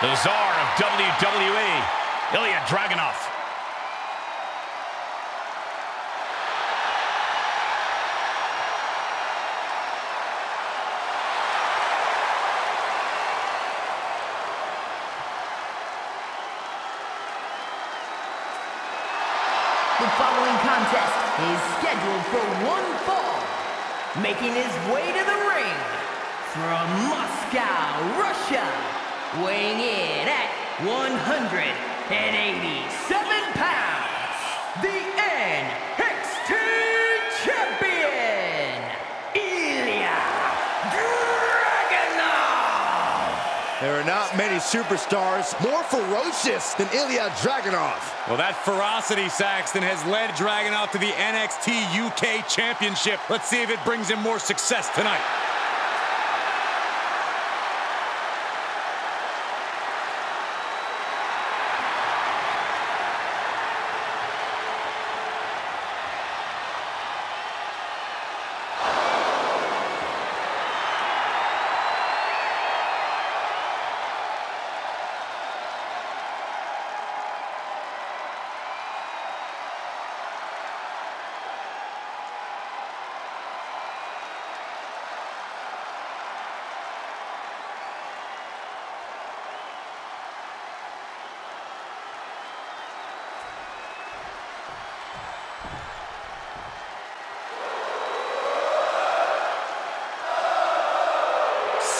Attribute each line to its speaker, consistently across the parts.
Speaker 1: The czar of WWE, Ilja Dragunov.
Speaker 2: The following contest is scheduled for one fall. Making his way to the ring from Moscow, Russia, weighing in at 187 pounds, the NXT Champion, Ilja Dragunov!
Speaker 3: There are not many superstars more ferocious than Ilja Dragunov.
Speaker 4: Well, that ferocity, Saxton, has led Dragunov to the NXT UK Championship. Let's see if it brings him more success tonight.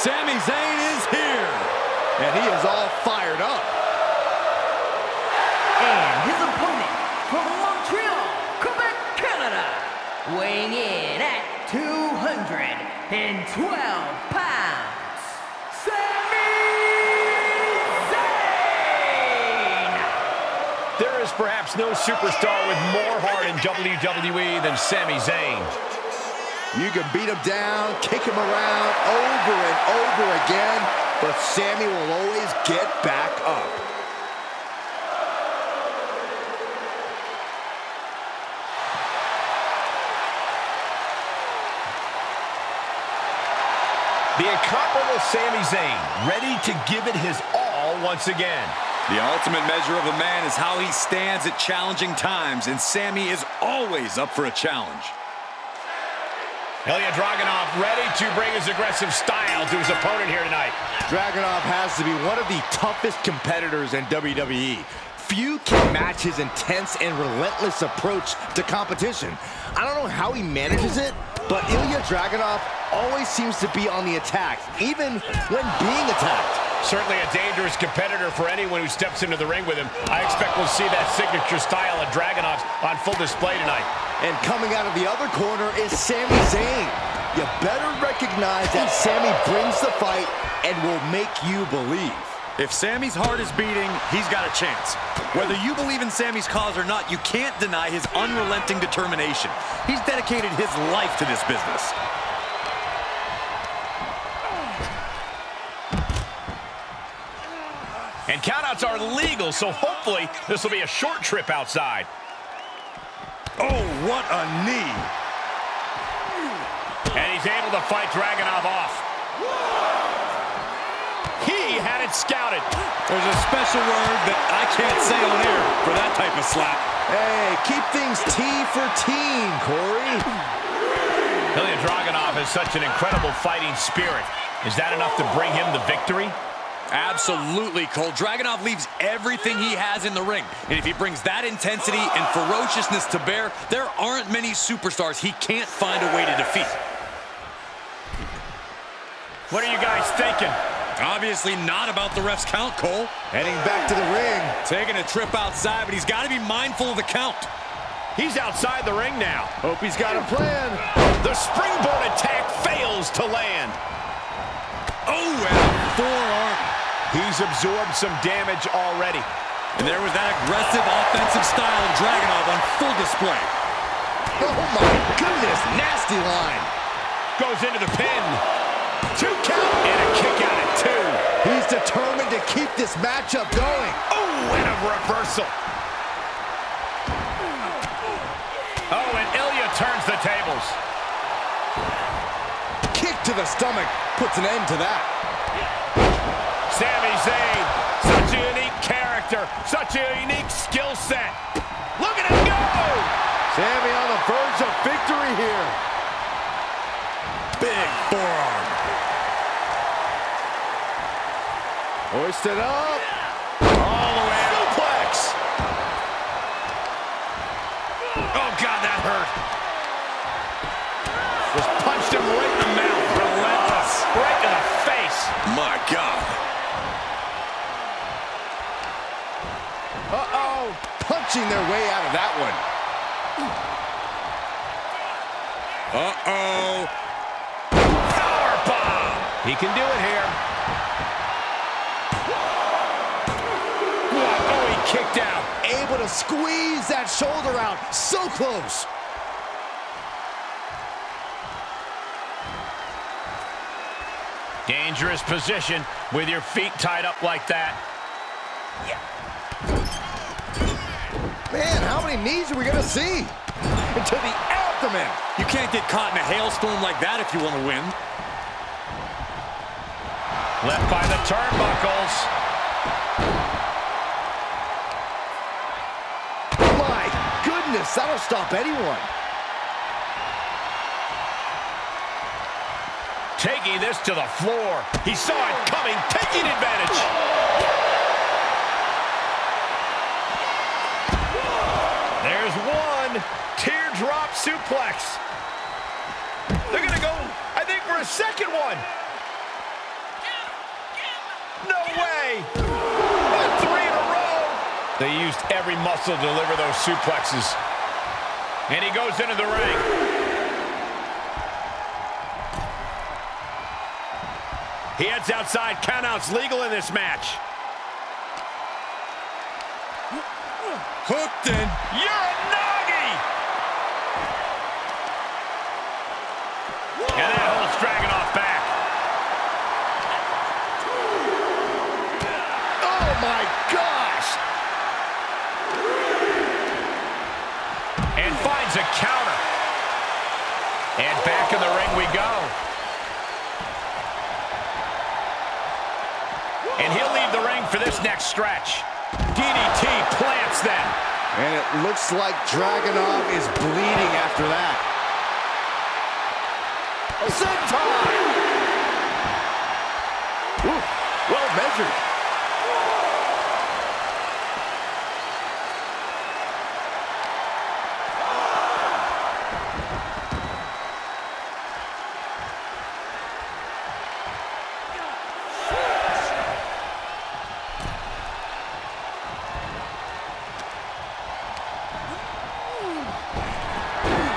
Speaker 4: Sami Zayn is here.
Speaker 3: And he is all fired up.
Speaker 2: And his opponent from Montreal, Quebec, Canada, weighing in at 212 pounds, Sami Zayn!
Speaker 1: There is perhaps no superstar with more heart in WWE than Sami Zayn.
Speaker 3: You can beat him down, kick him around over and over again, but Sami will always get back up.
Speaker 1: The incomparable Sami Zayn, ready to give it his all once again.
Speaker 4: The ultimate measure of a man is how he stands at challenging times, and Sami is always up for a challenge.
Speaker 1: Ilja Dragunov ready to bring his aggressive style to his opponent here tonight.
Speaker 3: Dragunov has to be one of the toughest competitors in WWE. Few can match his intense and relentless approach to competition. I don't know how he manages it, but Ilja Dragunov always seems to be on the attack, even when being attacked.
Speaker 1: Certainly a dangerous competitor for anyone who steps into the ring with him. I expect we'll see that signature style of Dragunov's on full display tonight.
Speaker 3: And coming out of the other corner is Sami Zayn. You better recognize that Sami brings the fight and will make you believe.
Speaker 4: If Sami's heart is beating, he's got a chance. Whether you believe in Sami's cause or not, you can't deny his unrelenting determination. He's dedicated his life to this business.
Speaker 1: And countouts are legal, so hopefully this will be a short trip outside.
Speaker 4: Oh, what a knee.
Speaker 1: And he's able to fight Dragunov off. He had it scouted.
Speaker 4: There's a special word that I can't say on air for that type of slap.
Speaker 3: Hey, keep things T for team, Corey.
Speaker 1: Ilja Dragunov has such an incredible fighting spirit. Is that enough to bring him the victory?
Speaker 4: Absolutely, Cole. Dragunov leaves everything he has in the ring. And if he brings that intensity and ferociousness to bear, there aren't many superstars he can't find a way to defeat.
Speaker 1: What are you guys thinking?
Speaker 4: Obviously not about the ref's count, Cole.
Speaker 3: Heading back to the ring.
Speaker 4: Taking a trip outside, but he's got to be mindful of the count.
Speaker 1: He's outside the ring now.
Speaker 3: Hope he's got a plan.
Speaker 1: The springboard attack fails to land.
Speaker 4: Oh, and a forearm.
Speaker 1: He's absorbed some damage already.
Speaker 4: And there was that aggressive offensive style of Dragunov on full display.
Speaker 3: Oh, my goodness. Nasty line.
Speaker 1: Goes into the pin. Two count. And a kick out at two.
Speaker 3: He's determined to keep this matchup going.
Speaker 1: Oh, and a reversal. Oh, and Ilja turns the tables.
Speaker 3: Kick to the stomach puts an end to that.
Speaker 1: Sami Zayn, such a unique character, such a unique skill set. Look at him go!
Speaker 3: Sami on the verge of victory here.
Speaker 4: Big forearm.
Speaker 3: Hoisted up.
Speaker 1: All the way out. Suplex! Oh, God, that hurt. Just punched him right in the mouth. Relentless. Right in the face.
Speaker 4: My God.
Speaker 3: Punching their way out of that one.
Speaker 4: Uh-oh.
Speaker 1: Power bomb. He can do it here. Oh, he kicked out.
Speaker 3: Able to squeeze that shoulder out. So close.
Speaker 1: Dangerous position with your feet tied up like that.
Speaker 3: Man, how many knees are we going to see? Into the abdomen.
Speaker 4: You can't get caught in a hailstorm like that if you want to win.
Speaker 1: Left by the turnbuckles.
Speaker 3: My goodness, that'll stop anyone.
Speaker 1: Taking this to the floor. He saw it coming, taking advantage. Oh! There's one. Teardrop suplex. They're going to go, I think, for a second one. No way. Three in a row. They used every muscle to deliver those suplexes. And he goes into the ring. He heads outside. Countouts legal in this match.
Speaker 4: Hooked in.
Speaker 1: Uranage! And that holds Dragunov back.
Speaker 3: Oh, my gosh.
Speaker 1: And finds a counter. And back in the ring we go. And he'll leave the ring for this next stretch. DDT plants them.
Speaker 3: And it looks like Dragunov is bleeding after that. Senton! Ooh, well measured.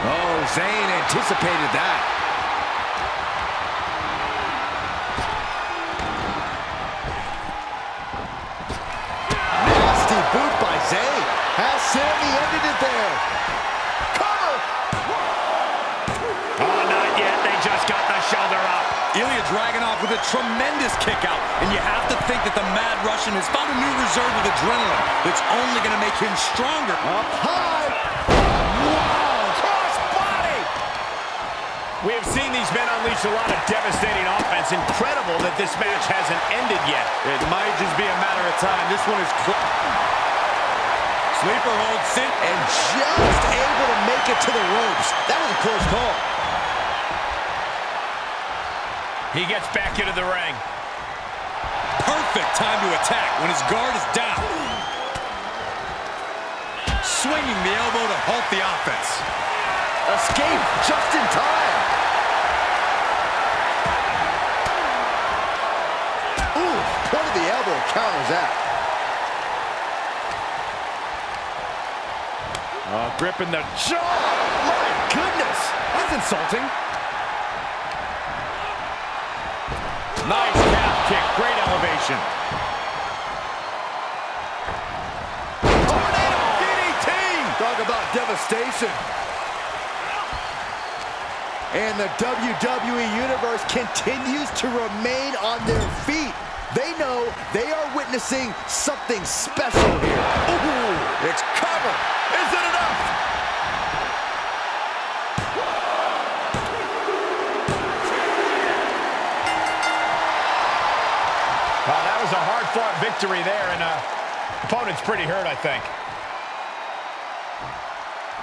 Speaker 3: Oh, Zayn anticipated that. Nasty boot by Zayn. Has Sami ended it there? Cover!
Speaker 1: Oh, not yet. They just got the shoulder up.
Speaker 4: Ilja Dragunov with a tremendous kick out. And you have to think that the Mad Russian has found a new reserve of adrenaline that's only going to make him stronger.
Speaker 3: Up high. Wow!
Speaker 1: Cross body! We have seen these men unleash a lot of devastating offense. Incredible that this match hasn't ended yet.
Speaker 3: It might just be a matter of time. This one is close.
Speaker 4: Sleeper hold, sit.
Speaker 3: And just able to make it to the ropes. That was a close call.
Speaker 1: He gets back into the ring.
Speaker 4: Perfect time to attack when his guard is down. Swinging the elbow to halt the offense.
Speaker 3: Escape just in time. Ooh, point of the elbow counters that.
Speaker 1: Gripping the jaw.
Speaker 3: My goodness, that's insulting.
Speaker 1: Nice calf kick. Great elevation.
Speaker 3: Tornado. Talk about devastation. And the WWE Universe continues to remain on their feet. They know they are witnessing something special here. Ooh, it's cover. Is it enough?
Speaker 1: Victory there, and uh, opponent's pretty hurt, I think.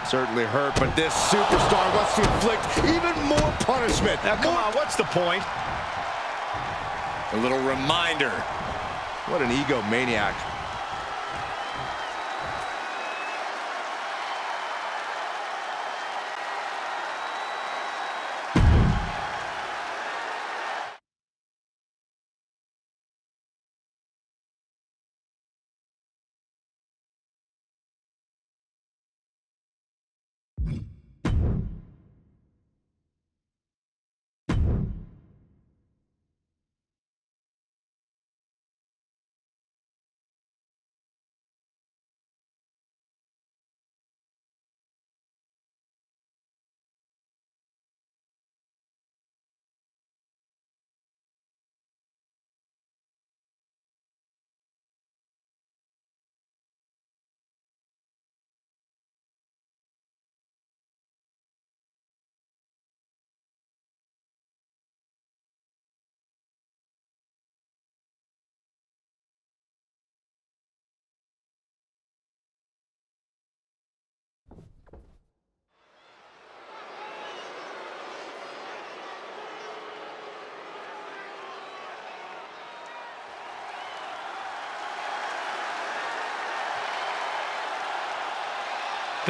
Speaker 3: Certainly hurt, but this superstar wants to inflict even more punishment.
Speaker 1: Now, come on, what's the point?
Speaker 4: A little reminder.
Speaker 3: What an egomaniac.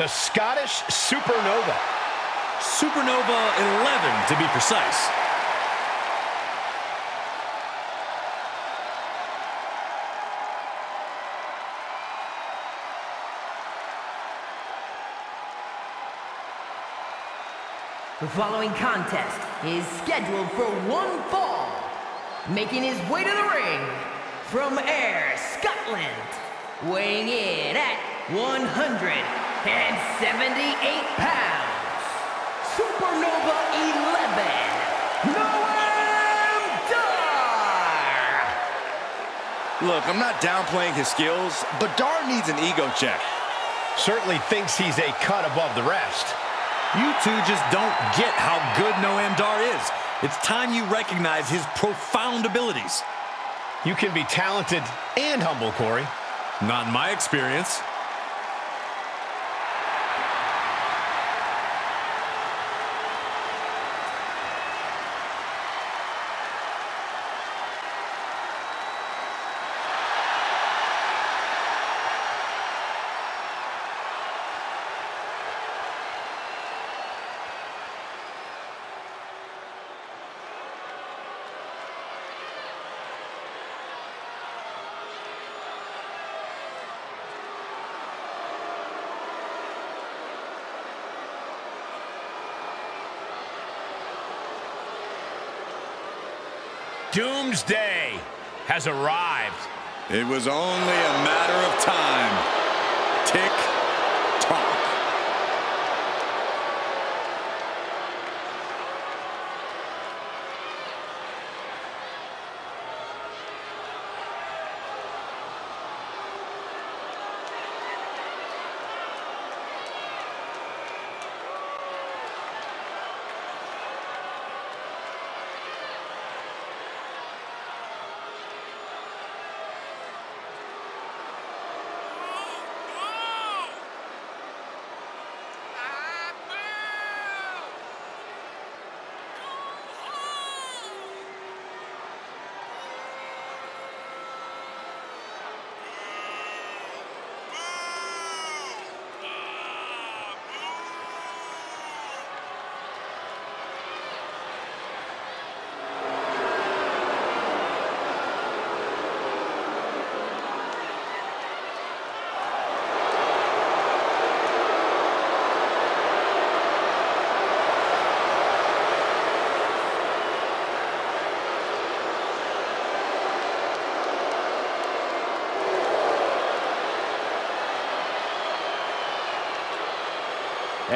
Speaker 1: The Scottish Supernova.
Speaker 4: Supernova 11, to be precise.
Speaker 2: The following contest is scheduled for one fall. Making his way to the ring from Ayr, Scotland, weighing in at 178 pounds, Supernova 11, Noam Dar!
Speaker 3: Look, I'm not downplaying his skills, but Dar needs an ego check.
Speaker 1: Certainly thinks he's a cut above the rest.
Speaker 4: You two just don't get how good Noam Dar is. It's time you recognize his profound abilities.
Speaker 1: You can be talented and humble, Corey.
Speaker 4: Not in my experience.
Speaker 1: Doomsday has arrived.
Speaker 4: It was only a matter of time.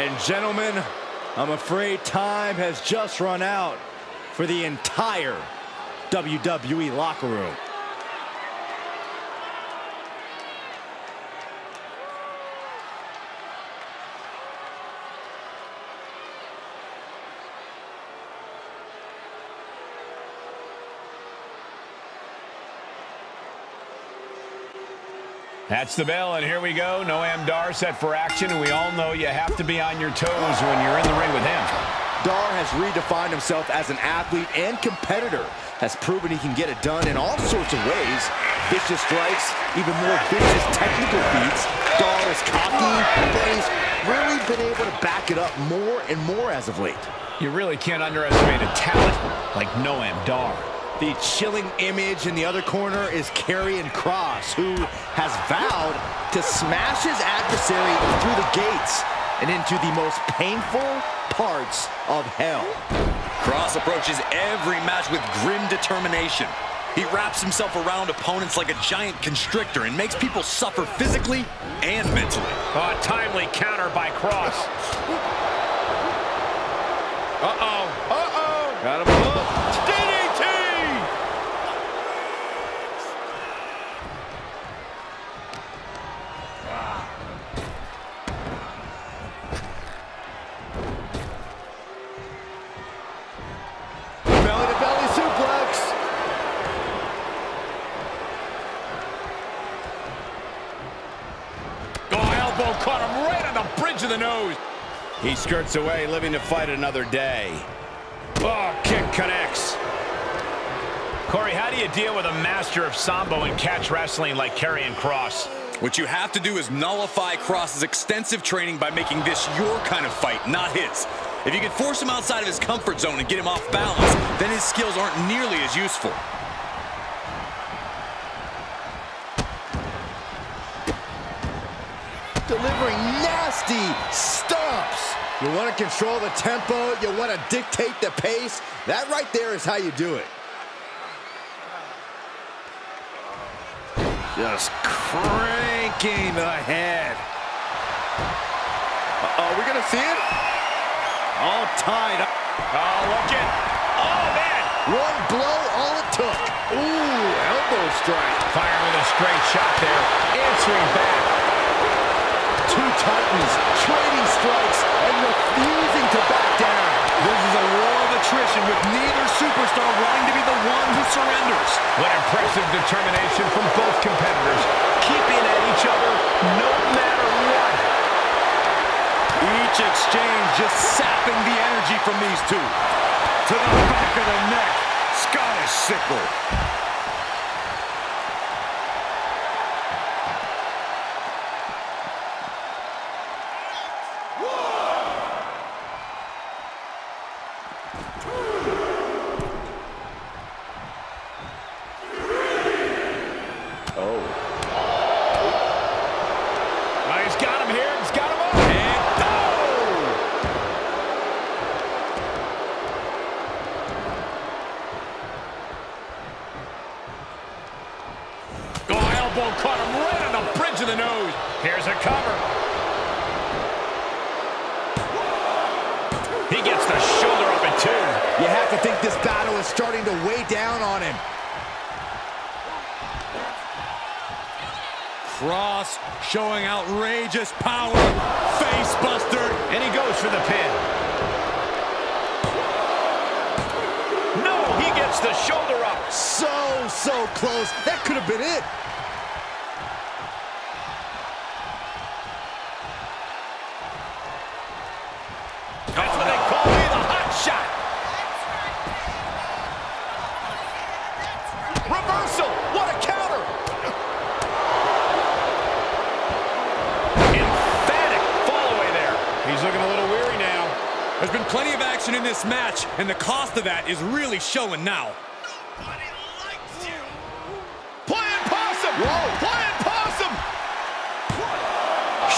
Speaker 3: And gentlemen, I'm afraid time has just run out for the entire WWE locker room.
Speaker 1: That's the bell, and here we go. Noam Dar set for action, and we all know you have to be on your toes when you're in the ring with him.
Speaker 3: Dar has redefined himself as an athlete and competitor, has proven he can get it done in all sorts of ways. Vicious strikes, even more vicious technical feats. Dar is cocky, but he's really been able to back it up more and more as of late.
Speaker 1: You really can't underestimate a talent like Noam Dar.
Speaker 3: The chilling image in the other corner is Karrion Kross, who has vowed to smash his adversary through the gates and into the most painful parts of hell.
Speaker 4: Kross approaches every match with grim determination. He wraps himself around opponents like a giant constrictor and makes people suffer physically and mentally.
Speaker 1: Oh, a timely counter by Kross. Uh-oh. Uh-oh. Got him He skirts away, living to fight another day. Oh, kick connects. Corey, how do you deal with a master of Sambo and catch wrestling like Karrion Kross?
Speaker 4: What you have to do is nullify Kross's extensive training by making this your kind of fight, not his. If you can force him outside of his comfort zone and get him off balance, then his skills aren't nearly as useful.
Speaker 3: delivering nasty stomps. You want to control the tempo, you want to dictate the pace. That right there is how you do it. Just cranking ahead. head. Uh-oh, we're going to see it? All tied up.
Speaker 1: Oh, look it. Oh, man.
Speaker 3: One blow, all it took. Ooh, elbow strike.
Speaker 1: Firing with a straight shot there. Answering back.
Speaker 3: Two titans trading strikes and refusing to back down.
Speaker 4: This is a war of attrition with neither superstar wanting to be the one who surrenders.
Speaker 1: What impressive determination from both competitors. Keeping at each other no matter what.
Speaker 4: Each exchange just sapping the energy from these two. To the back of the neck, Scottish sickle.
Speaker 3: Been
Speaker 4: plenty of action in this match, and the cost of that is really showing now.
Speaker 1: Playing possum. Whoa. Playing possum.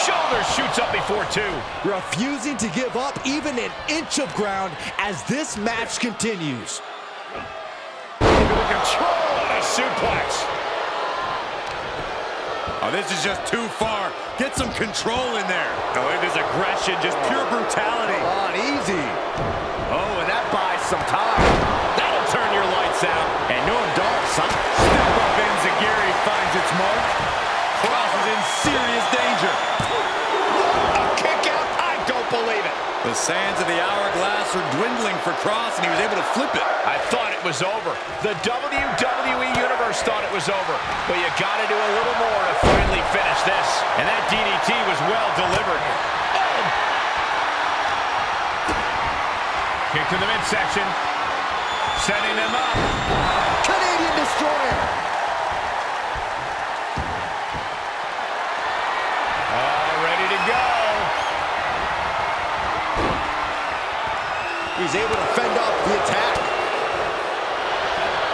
Speaker 1: Shoulder shoots up before two.
Speaker 3: Refusing to give up even an inch of ground as this match continues.
Speaker 1: Control on a suplex.
Speaker 4: Oh, this is just too far. Get some control in there.
Speaker 1: Oh, it is aggression, just pure brutality.
Speaker 3: Come on, easy. Oh, and that buys some time.
Speaker 1: That'll turn your lights out.
Speaker 3: And Noam Dar, son.
Speaker 4: Step up Enzuigiri finds its mark. Sands of the hourglass are dwindling for Kross, and he was able to flip it.
Speaker 1: I thought it was over. The WWE Universe thought it was over. But you got to do a little more to finally finish this. And that DDT was well delivered. Oh! Kick to the midsection. Setting them up.
Speaker 3: Canadian Destroyer. He's able to fend off the attack.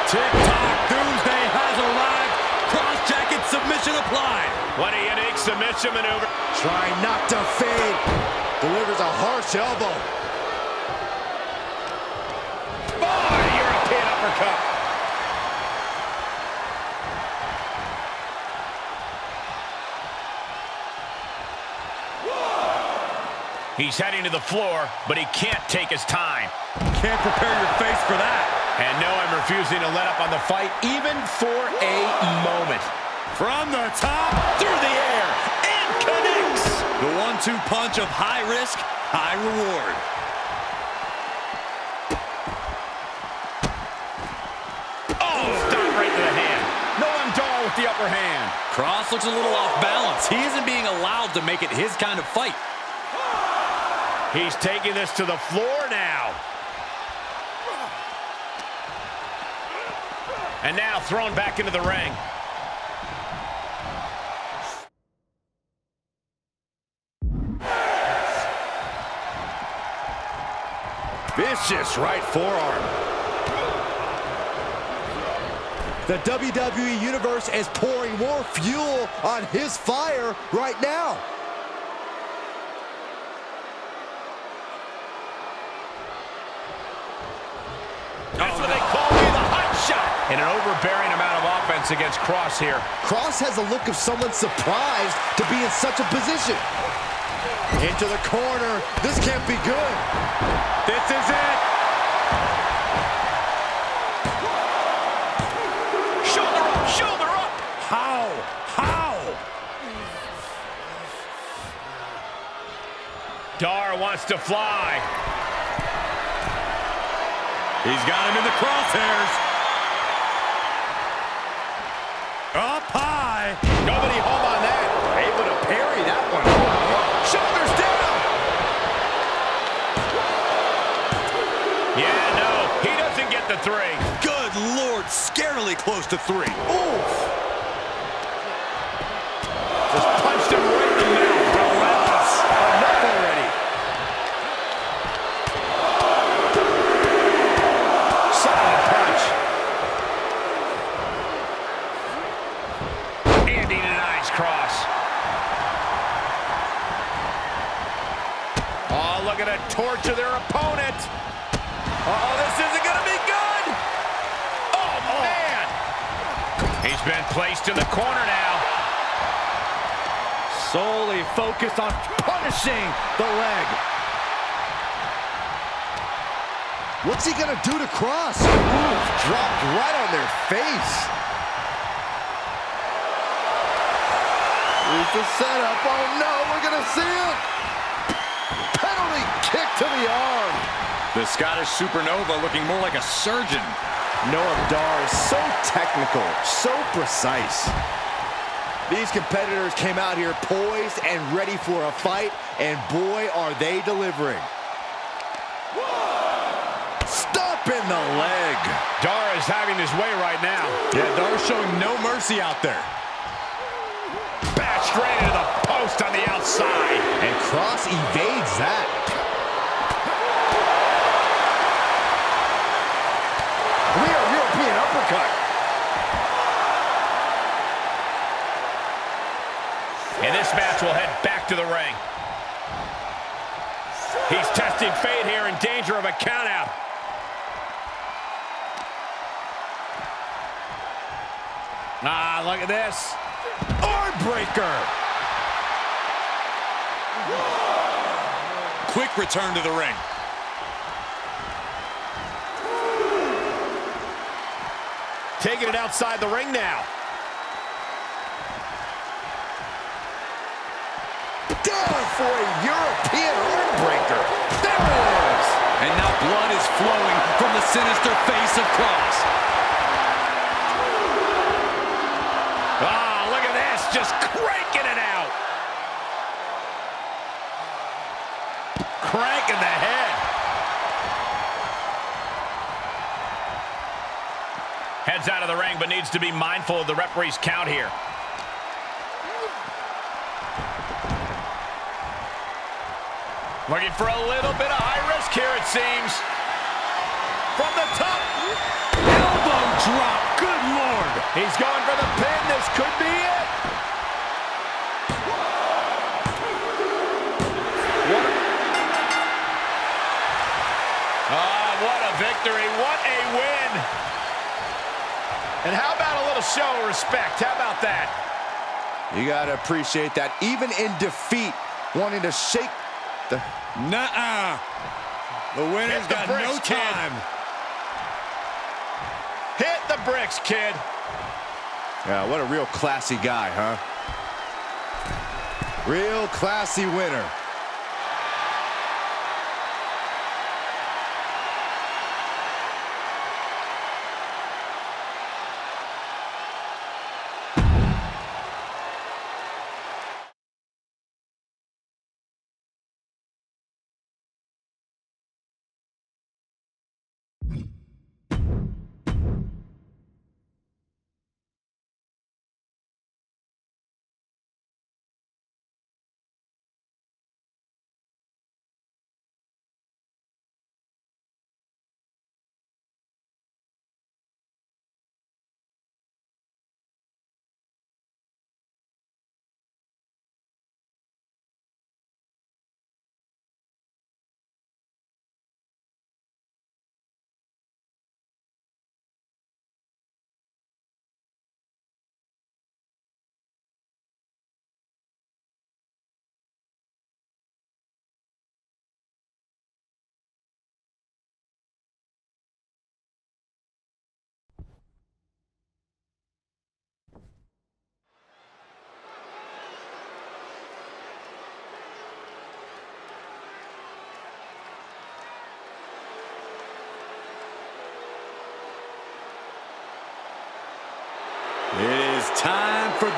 Speaker 4: Tick-tock Doomsday has arrived. Kross jacket submission applied.
Speaker 1: What a unique submission maneuver.
Speaker 3: Trying not to fade. Delivers a harsh elbow.
Speaker 1: He's heading to the floor, but he can't take his time.
Speaker 4: Can't prepare your face for that.
Speaker 1: And no, I'm refusing to let up on the fight, even for a moment.
Speaker 4: From the top, through the air, and connects. The one-two punch of high risk, high reward.
Speaker 1: Oh, stop right to the hand. Noam Dar with the upper hand.
Speaker 4: Kross looks a little off balance. He isn't being allowed to make it his kind of fight.
Speaker 1: He's taking this to the floor now. And now thrown back into the ring.
Speaker 3: Vicious right forearm. The WWE Universe is pouring more fuel on his fire right now.
Speaker 1: That's what they call me, the hot shot. And an overbearing amount of offense against Kross here.
Speaker 3: Kross has a look of someone surprised to be in such a position. Into the corner. This can't be good.
Speaker 1: This is it. Shoulder up, shoulder up.
Speaker 4: How? How?
Speaker 1: Dar wants to fly.
Speaker 4: He's got him in the crosshairs.
Speaker 1: The three.
Speaker 4: Good Lord, scarily close to three.
Speaker 1: Oof. Just punched him right in the mouth. Relentless. Enough already. Solid punch. Andy denies Kross. Oh, look at it torture their opponent. Uh-oh, this isn't going to be good. Oh, man. He's been placed in the corner now.
Speaker 3: Solely focused on punishing the leg. What's he gonna do to Kross? Ooh, dropped right on their face. Here's the setup. Oh no, we're gonna see it. Penalty kick to the arm.
Speaker 4: The Scottish Supernova looking more like a surgeon.
Speaker 3: Noam Dar is so technical, so precise. These competitors came out here poised and ready for a fight, and boy, are they delivering. Stop in the leg.
Speaker 1: Dar is having his way right now.
Speaker 4: Yeah, Dar's showing no mercy out there.
Speaker 1: Bashed right into the post on the outside.
Speaker 3: And Kross evades that. Real European uppercut.
Speaker 1: And this match will head back to the ring. He's here in danger of a countout. Ah, look at this.
Speaker 3: Arm breaker.
Speaker 4: Quick return to the ring.
Speaker 1: Taking it outside the ring now.
Speaker 3: Down for a European arm breaker. There
Speaker 4: blood is flowing from the sinister face of Kross.
Speaker 1: Ah, look at this, just cranking it out. Cranking the head. Heads out of the ring, but needs to be mindful of the referee's count here. Looking for a little bit of high risk here, it seems. From the top. Elbow drop. Good Lord. He's going for the pin. This could be it. What a... Ah, what a victory. What a win. And how about a little show of respect? How about that?
Speaker 3: You got to appreciate that. Even in defeat, wanting to shake the...
Speaker 4: Nuh-uh. The winner's
Speaker 1: Hit the
Speaker 4: got
Speaker 1: bricks,
Speaker 4: no
Speaker 1: kid.
Speaker 4: time.
Speaker 1: Hit the bricks, kid.
Speaker 3: Yeah, what a real classy guy, huh? Real classy winner.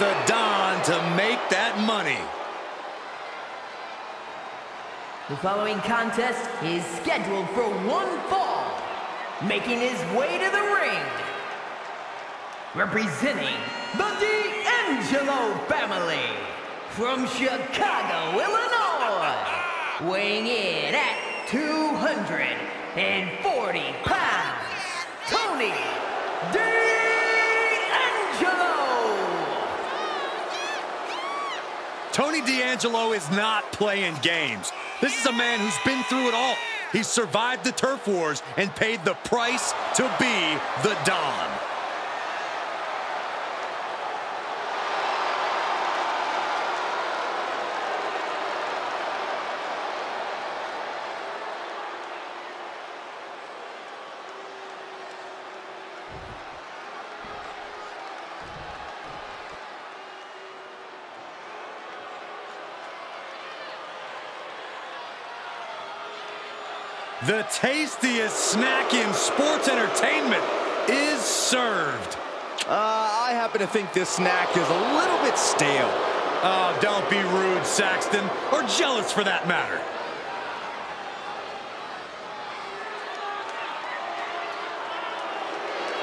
Speaker 4: The Don to make that money.
Speaker 2: The following contest is scheduled for one fall. Making his way to the ring. Representing the D'Angelo family. From Chicago, Illinois. Weighing in at 240 pounds. Tony D'Angelo.
Speaker 4: Tony D'Angelo is not playing games. This is a man who's been through it all. He's survived the turf wars and paid the price to be the Don. The tastiest snack in sports entertainment is served.
Speaker 3: Uh, I happen to think this snack is a little bit stale.
Speaker 4: Oh, don't be rude, Saxton, or jealous for that matter.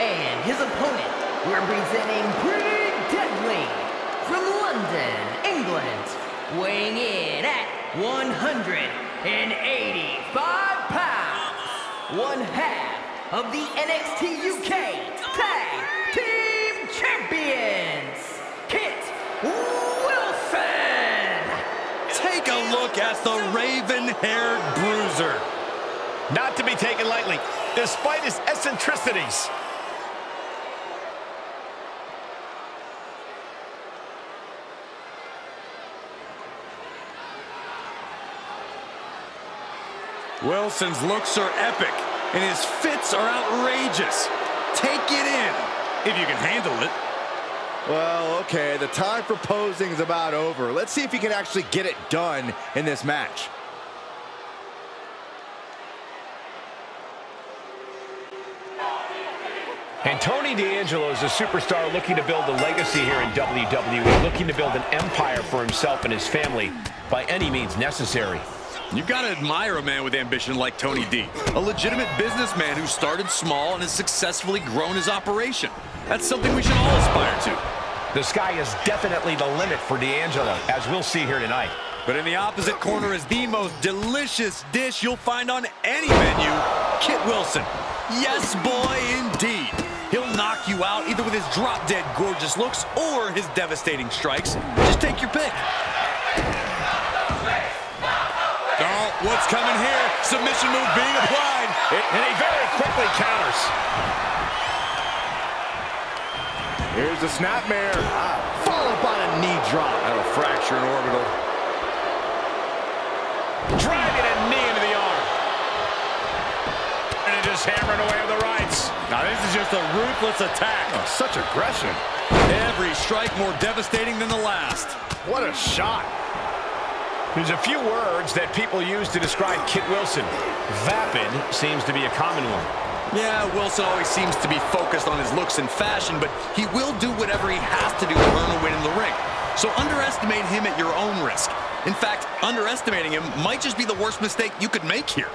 Speaker 2: And his opponent, representing Pretty Deadly, from London, England, weighing in at 185 pounds, one half of the NXT UK Tag Team Champions, Kit Wilson.
Speaker 4: Take a look at the raven-haired bruiser.
Speaker 1: Not to be taken lightly, despite his eccentricities.
Speaker 4: Wilson's looks are epic, and his fits are outrageous. Take it in, if you can handle it.
Speaker 3: Well, okay, the time for posing is about over. Let's see if he can actually get it done in this match.
Speaker 1: And Tony D'Angelo is a superstar looking to build a legacy here in WWE, looking to build an empire for himself and his family by any means necessary.
Speaker 4: You've got to admire a man with ambition like Tony D. A legitimate businessman who started small and has successfully grown his operation. That's something we should all aspire to.
Speaker 1: The sky is definitely the limit for D'Angelo, as we'll see here tonight.
Speaker 4: But in the opposite corner is the most delicious dish you'll find on any menu, Kit Wilson. Yes, boy, indeed. He'll knock you out either with his drop-dead gorgeous looks or his devastating strikes. Just take your pick. Oh, what's coming here? Submission move being applied.
Speaker 1: And he very quickly counters.
Speaker 3: Here's the snapmare. Ah. Followed by a knee drop.
Speaker 4: That'll fracture an orbital.
Speaker 1: Driving a knee into the arm. And just hammering away with the rights.
Speaker 4: Now this is just a ruthless attack.
Speaker 3: Oh, such aggression.
Speaker 4: Every strike more devastating than the last.
Speaker 3: What a shot.
Speaker 1: There's a few words that people use to describe Kit Wilson. Vapid seems to be a common one.
Speaker 4: Yeah, Wilson always seems to be focused on his looks and fashion, but he will do whatever he has to do to earn a win in the ring. So underestimate him at your own risk. In fact, underestimating him might just be the worst mistake you could make here.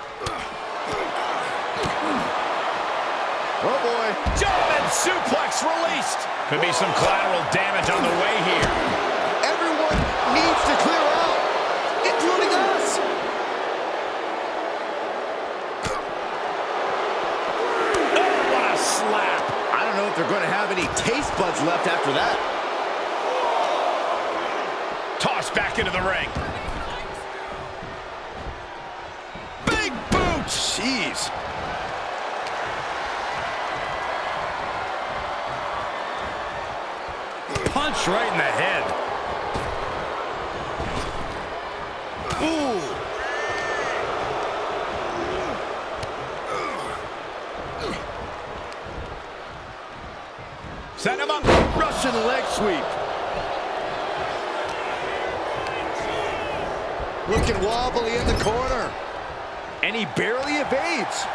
Speaker 3: Oh, boy.
Speaker 1: German suplex released. Could be some collateral damage on the way here.
Speaker 3: Everyone needs to clear out, including us.
Speaker 1: Oh, what a slap.
Speaker 3: I don't know if they're going to have any taste buds left after that.
Speaker 1: Tossed back into the ring. Big boot.
Speaker 3: Jeez.
Speaker 4: Punch right in the head.
Speaker 3: Ooh.
Speaker 1: Set him up.
Speaker 3: Russian leg sweep. Looking wobbly in the corner. And he barely evades.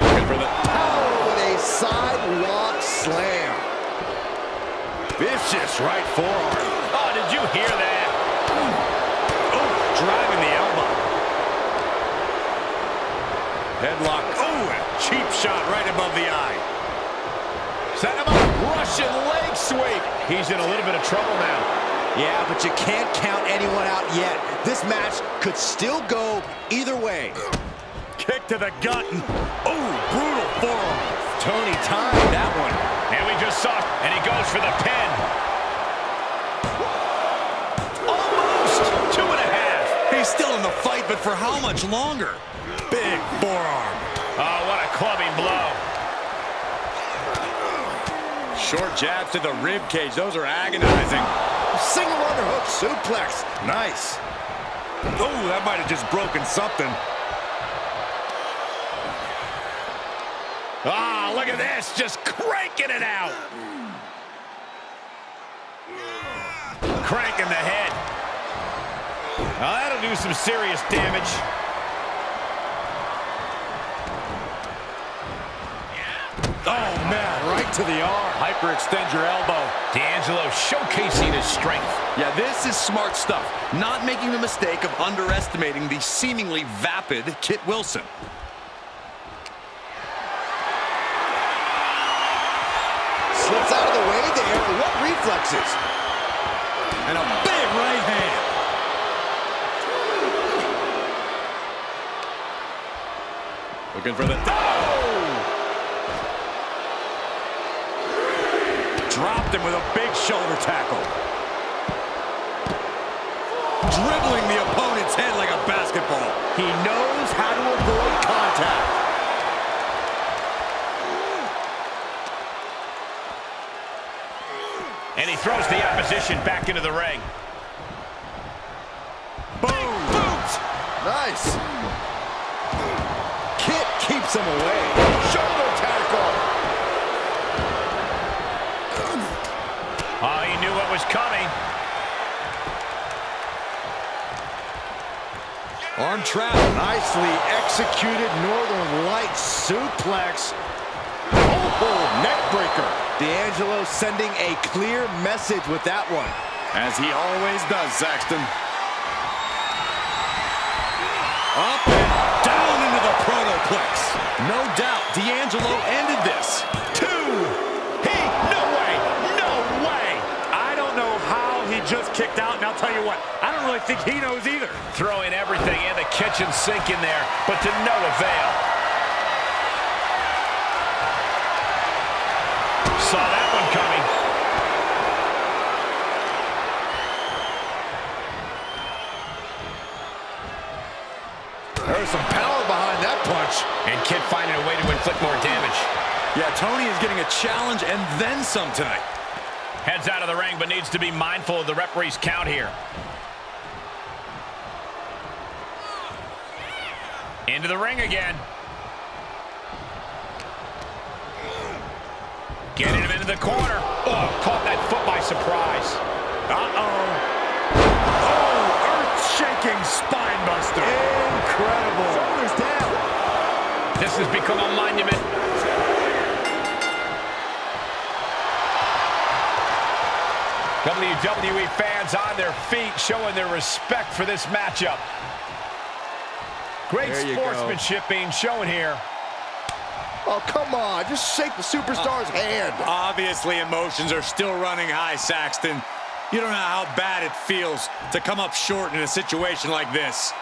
Speaker 1: Looking for the...
Speaker 3: Power with a sidewalk slam. Vicious right forearm.
Speaker 1: Oh, did you hear that? Oh, driving the elbow.
Speaker 4: Headlock. Oh, cheap shot right above the eye.
Speaker 1: Set him up. Russian leg sweep. He's in a little bit of trouble now.
Speaker 3: Yeah, but you can't count anyone out yet. This match could still go either way.
Speaker 4: Kick to the gut. Oh, brutal forearm.
Speaker 3: Tony timed that one.
Speaker 1: And we just saw, and he goes for the pin. Almost two and a half.
Speaker 4: He's still in the fight, but for how much longer? Big forearm.
Speaker 1: Oh, what a clubbing blow.
Speaker 4: Short jabs to the rib cage. Those are agonizing.
Speaker 3: Single underhook suplex. Nice.
Speaker 4: Oh, that might have just broken something.
Speaker 1: Ah, look at this, just cranking it out. Cranking the head. Now that'll do some serious damage.
Speaker 4: Oh, man, right to the arm. Hyperextend your elbow.
Speaker 1: D'Angelo showcasing his strength.
Speaker 4: Yeah, this is smart stuff. Not making the mistake of underestimating the seemingly vapid Kit Wilson.
Speaker 3: Slips out of the way there. What reflexes?
Speaker 4: And a big right hand. Looking for the... Dropped him with a big shoulder tackle. Dribbling the opponent's head like a basketball.
Speaker 3: He knows how to avoid contact.
Speaker 1: And he throws the opposition back into the ring.
Speaker 4: Boom!
Speaker 1: Boot!
Speaker 3: Nice. Kit keeps him away. Shoulder tackle.
Speaker 1: Oh, he knew what was coming.
Speaker 4: Arm trap.
Speaker 3: Nicely executed Northern Light suplex. suplex. Oh, neck breaker. D'Angelo sending a clear message with that one.
Speaker 4: As he always does, Saxton. Up and down into the protoplex. No doubt, D'Angelo ended this.
Speaker 1: Two. He, no way, no way.
Speaker 5: I don't know how he just kicked out, and I'll tell you what, I don't really think he knows either.
Speaker 1: Throwing everything in the kitchen sink in there, but to no avail. Saw that one coming.
Speaker 3: There's some power behind that punch.
Speaker 1: And Kit finding a way to inflict more damage.
Speaker 4: Yeah, Tony is getting a challenge and then some tonight.
Speaker 1: Heads out of the ring, but needs to be mindful of the referee's count here. Into the ring again. Getting him into the corner. Oh, caught that foot by surprise.
Speaker 5: Uh-oh. Oh, earth-shaking spine buster.
Speaker 3: Incredible. Shoulders down.
Speaker 1: This has become a monument. WWE fans on their feet showing their respect for this matchup. Great
Speaker 3: There you go.
Speaker 1: sportsmanship being shown here.
Speaker 3: Oh, come on. Just shake the superstar's uh, hand.
Speaker 4: Obviously, emotions are still running high, Saxton. You don't know how bad it feels to come up short in a situation like this.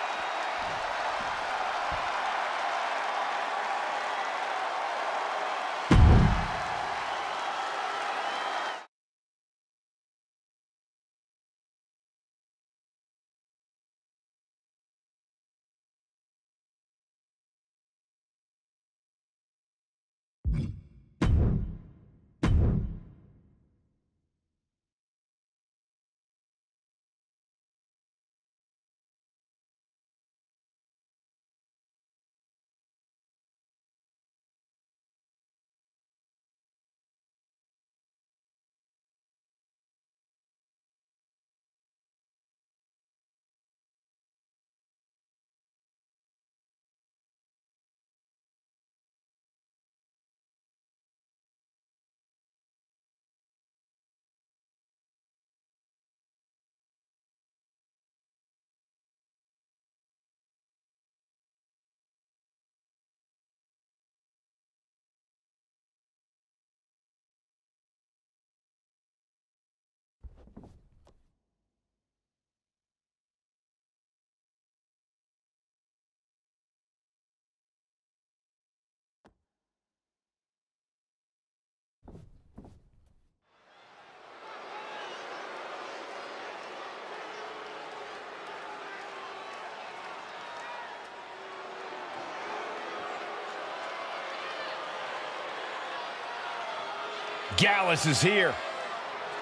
Speaker 1: Gallus is here.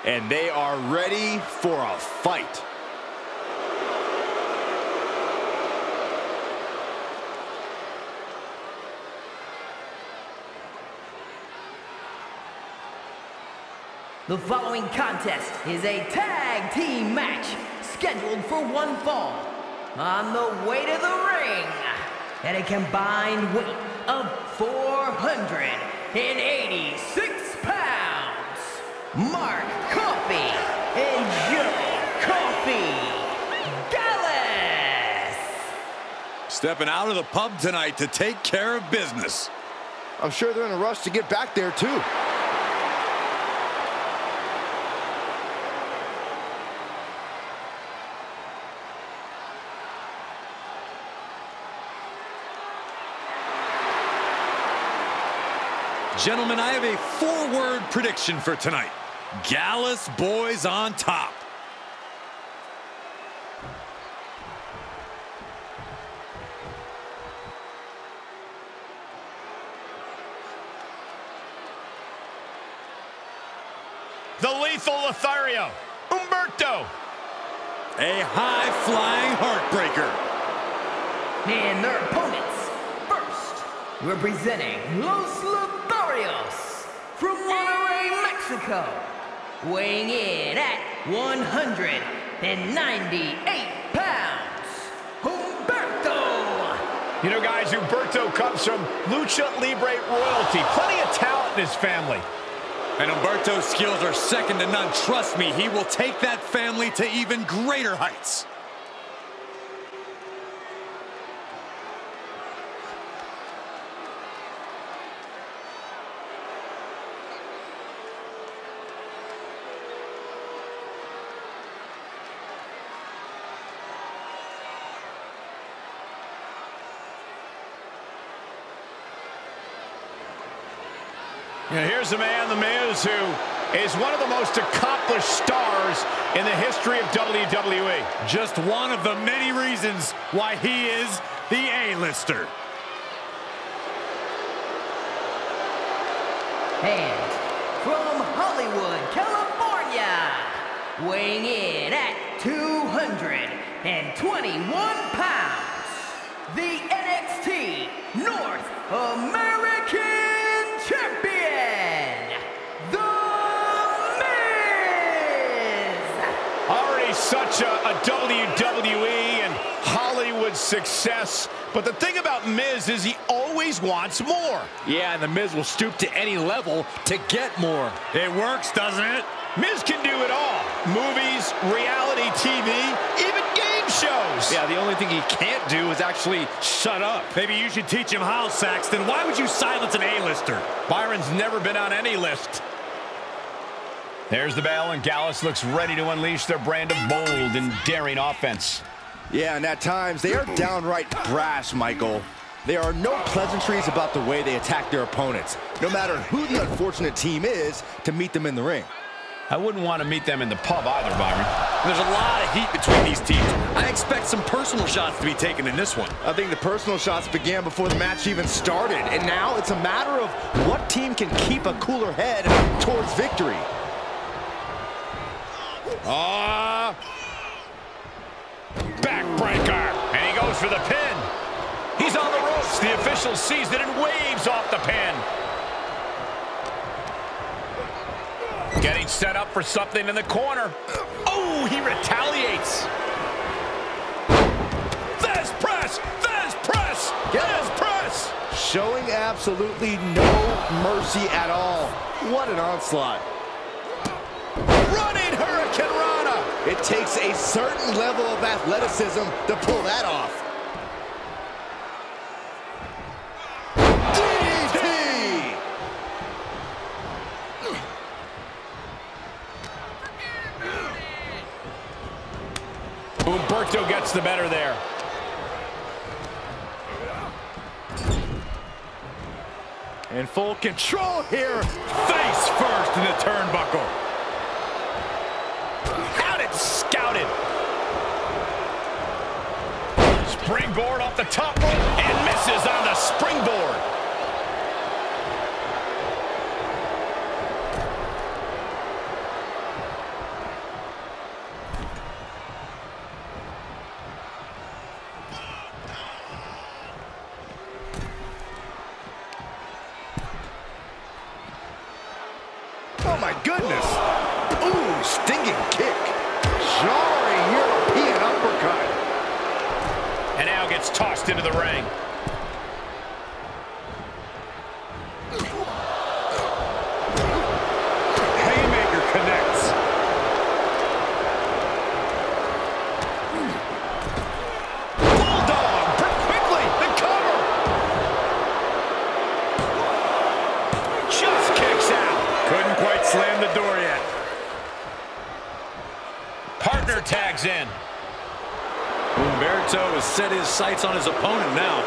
Speaker 3: And they are ready for a fight.
Speaker 2: The following contest is a tag team match scheduled for one fall. On the way to the ring, at a combined weight of 486 pounds, Mark Coffey and Joe Coffey Gallus.
Speaker 4: Stepping out of the pub tonight to take care of business.
Speaker 3: I'm sure they're in a rush to get back there, too.
Speaker 4: Gentlemen, I have a four-word prediction for tonight. Gallus boys on top.
Speaker 1: The lethal Lothario, Humberto.
Speaker 4: A high-flying heartbreaker.
Speaker 2: And their opponents, first, representing Los Lotharios from Monterrey, Mexico, weighing in at 198 pounds, Humberto
Speaker 1: You know, guys, Humberto comes from Lucha Libre royalty. Plenty of talent in his family.
Speaker 4: And Humberto's skills are second to none. Trust me, he will take that family to even greater heights.
Speaker 1: And here's a man, The Miz, who is one of the most accomplished stars in the history of WWE.
Speaker 5: Just one of the many reasons why he is the A-lister.
Speaker 2: And from Hollywood, California, weighing in at 221 pounds, the NXT North American
Speaker 1: such a, a WWE and Hollywood success. But the thing about Miz is he always wants more.
Speaker 3: Yeah, and The Miz will stoop to any level to get more.
Speaker 5: It works, doesn't it?
Speaker 1: Miz can do it all. Movies, reality TV, even game shows.
Speaker 3: Yeah, the only thing he can't do is actually shut up.
Speaker 5: Maybe you should teach him how, Saxton. Why would you silence an A-lister?
Speaker 1: Byron's never been on any list. There's the bell, and Gallus looks ready to unleash their brand of bold and daring offense.
Speaker 3: Yeah, and at times they are downright brash, Michael. There are no pleasantries about the way they attack their opponents, no matter who the unfortunate team is to meet them in the ring.
Speaker 1: I wouldn't want to meet them in the pub either, Byron.
Speaker 4: There's a lot of heat between these teams. I expect some personal shots to be taken in this one.
Speaker 3: I think the personal shots began before the match even started, and now it's a matter of what team can keep a cooler head towards victory.
Speaker 1: Ah! Backbreaker. And he goes for the pin. He's on the ropes. The official sees it and waves off the pin. Getting set up for something in the corner. Oh, he retaliates. Fez press! Fez press! Fez press!
Speaker 3: Showing absolutely no mercy at all. What an onslaught.
Speaker 1: Hurricane!
Speaker 3: It takes a certain level of athleticism to pull that off.
Speaker 1: Humberto gets the better there.
Speaker 3: In full control here.
Speaker 5: Face first in the turnbuckle.
Speaker 1: Out it scouted. Springboard off the top rope and misses on the springboard.
Speaker 3: Oh my goodness.
Speaker 1: Tossed into the ring.
Speaker 5: Haymaker connects.
Speaker 1: Bulldog, quickly, the cover. Just kicks out.
Speaker 5: Couldn't quite slam the door yet.
Speaker 1: Partner tags in.
Speaker 4: Humberto has set his sights on his opponent now.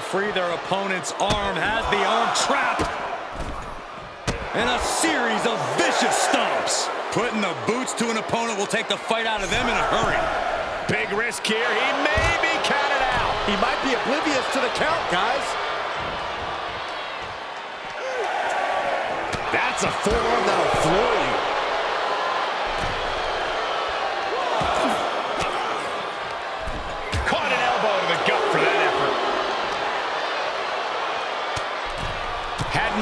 Speaker 4: To free their opponent's arm, has the arm trapped. And a series of vicious stomps. Putting the boots to an opponent will take the fight out of them in a hurry.
Speaker 1: Big risk here. He may be counted out.
Speaker 3: He might be oblivious to the count, guys. That's a forearm that'll floor you.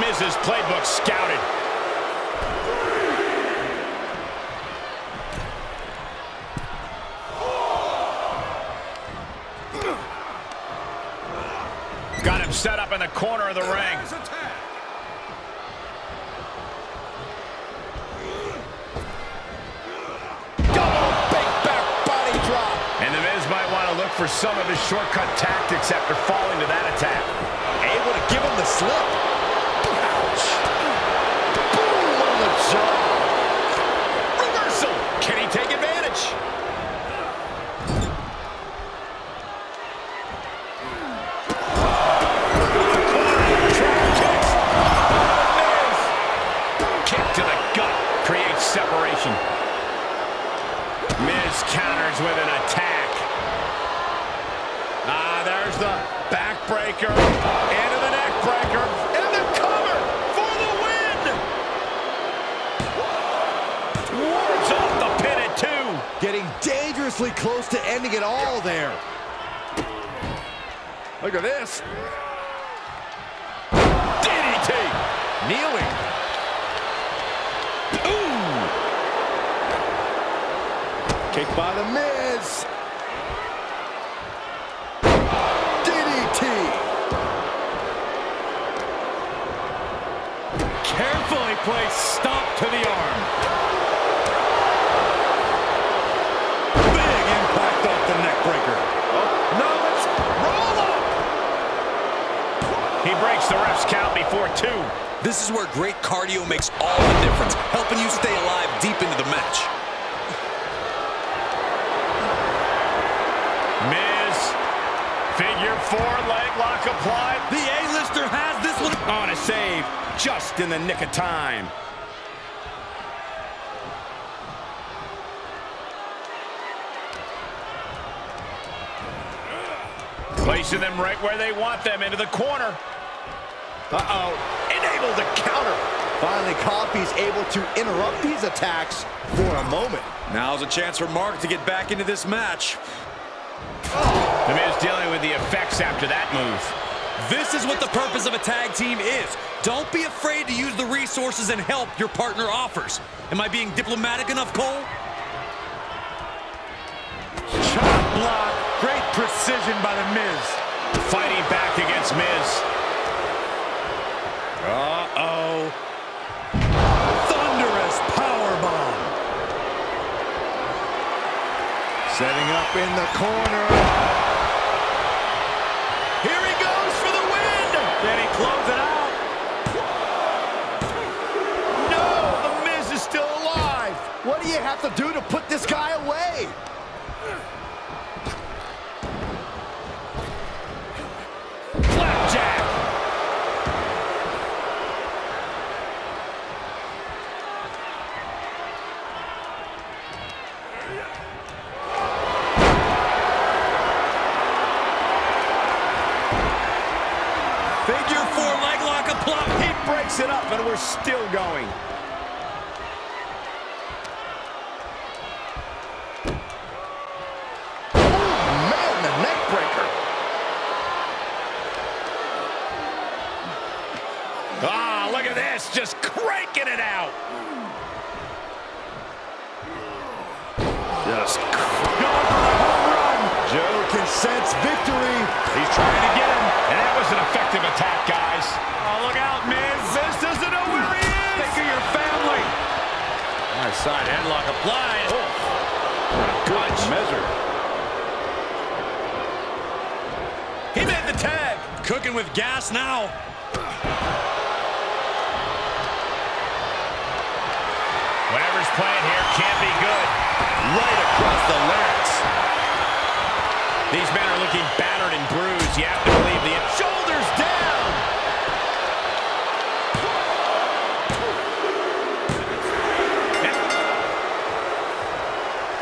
Speaker 1: Had his playbook scouted. Got him set up in the corner of the ring.
Speaker 3: Double big back body drop.
Speaker 1: And The Miz might want to look for some of his shortcut tactics after falling to that attack.
Speaker 3: Able to give him the slip.
Speaker 1: Kick
Speaker 3: by the Miz. DDT.
Speaker 4: Carefully placed stomp to the arm. Big impact off the neck breaker.
Speaker 3: Oh, no, it's.
Speaker 1: He breaks the ref's count before two.
Speaker 4: This is where great cardio makes all the difference, helping you stay alive deep into the match.
Speaker 1: Figure four leg lock applied.
Speaker 4: The A-lister has this one.
Speaker 1: On a save just in the nick of time. Placing them right where they want them, into the corner.
Speaker 3: Uh-oh. Enabled to counter. Finally, Coffey's able to interrupt these attacks for a moment.
Speaker 4: Now's a chance for Mark to get back into this match.
Speaker 1: The Miz dealing with the effects after that move.
Speaker 4: This is what the purpose of a tag team is. Don't be afraid to use the resources and help your partner offers. Am I being diplomatic enough, Cole?
Speaker 5: Chop block. Great precision by the Miz.
Speaker 1: Fighting back against Miz.
Speaker 4: Uh-oh. Thunderous powerbomb.
Speaker 3: Setting up in the corner. Have to do to put this guy away?
Speaker 1: Flapjack!
Speaker 4: Figure four leg lock applied.
Speaker 1: He breaks it up and we're still going.
Speaker 3: Man, the neck breaker.
Speaker 1: Ah, look at this, just cranking it out.
Speaker 3: Just going for the home run. Joe can sense victory.
Speaker 1: He's trying to get him, and that was an effective attack, guys.
Speaker 5: Oh, look out, Miz.
Speaker 1: Miz doesn't know where he is.
Speaker 5: Think of your family.
Speaker 4: Nice side headlock applied.
Speaker 1: Good measure. He made the tag.
Speaker 4: cooking with gas now.
Speaker 1: Whatever's playing here can't be good.
Speaker 4: Right across the larynx.
Speaker 1: These men are looking battered and bruised. You have to believe the shoulders down.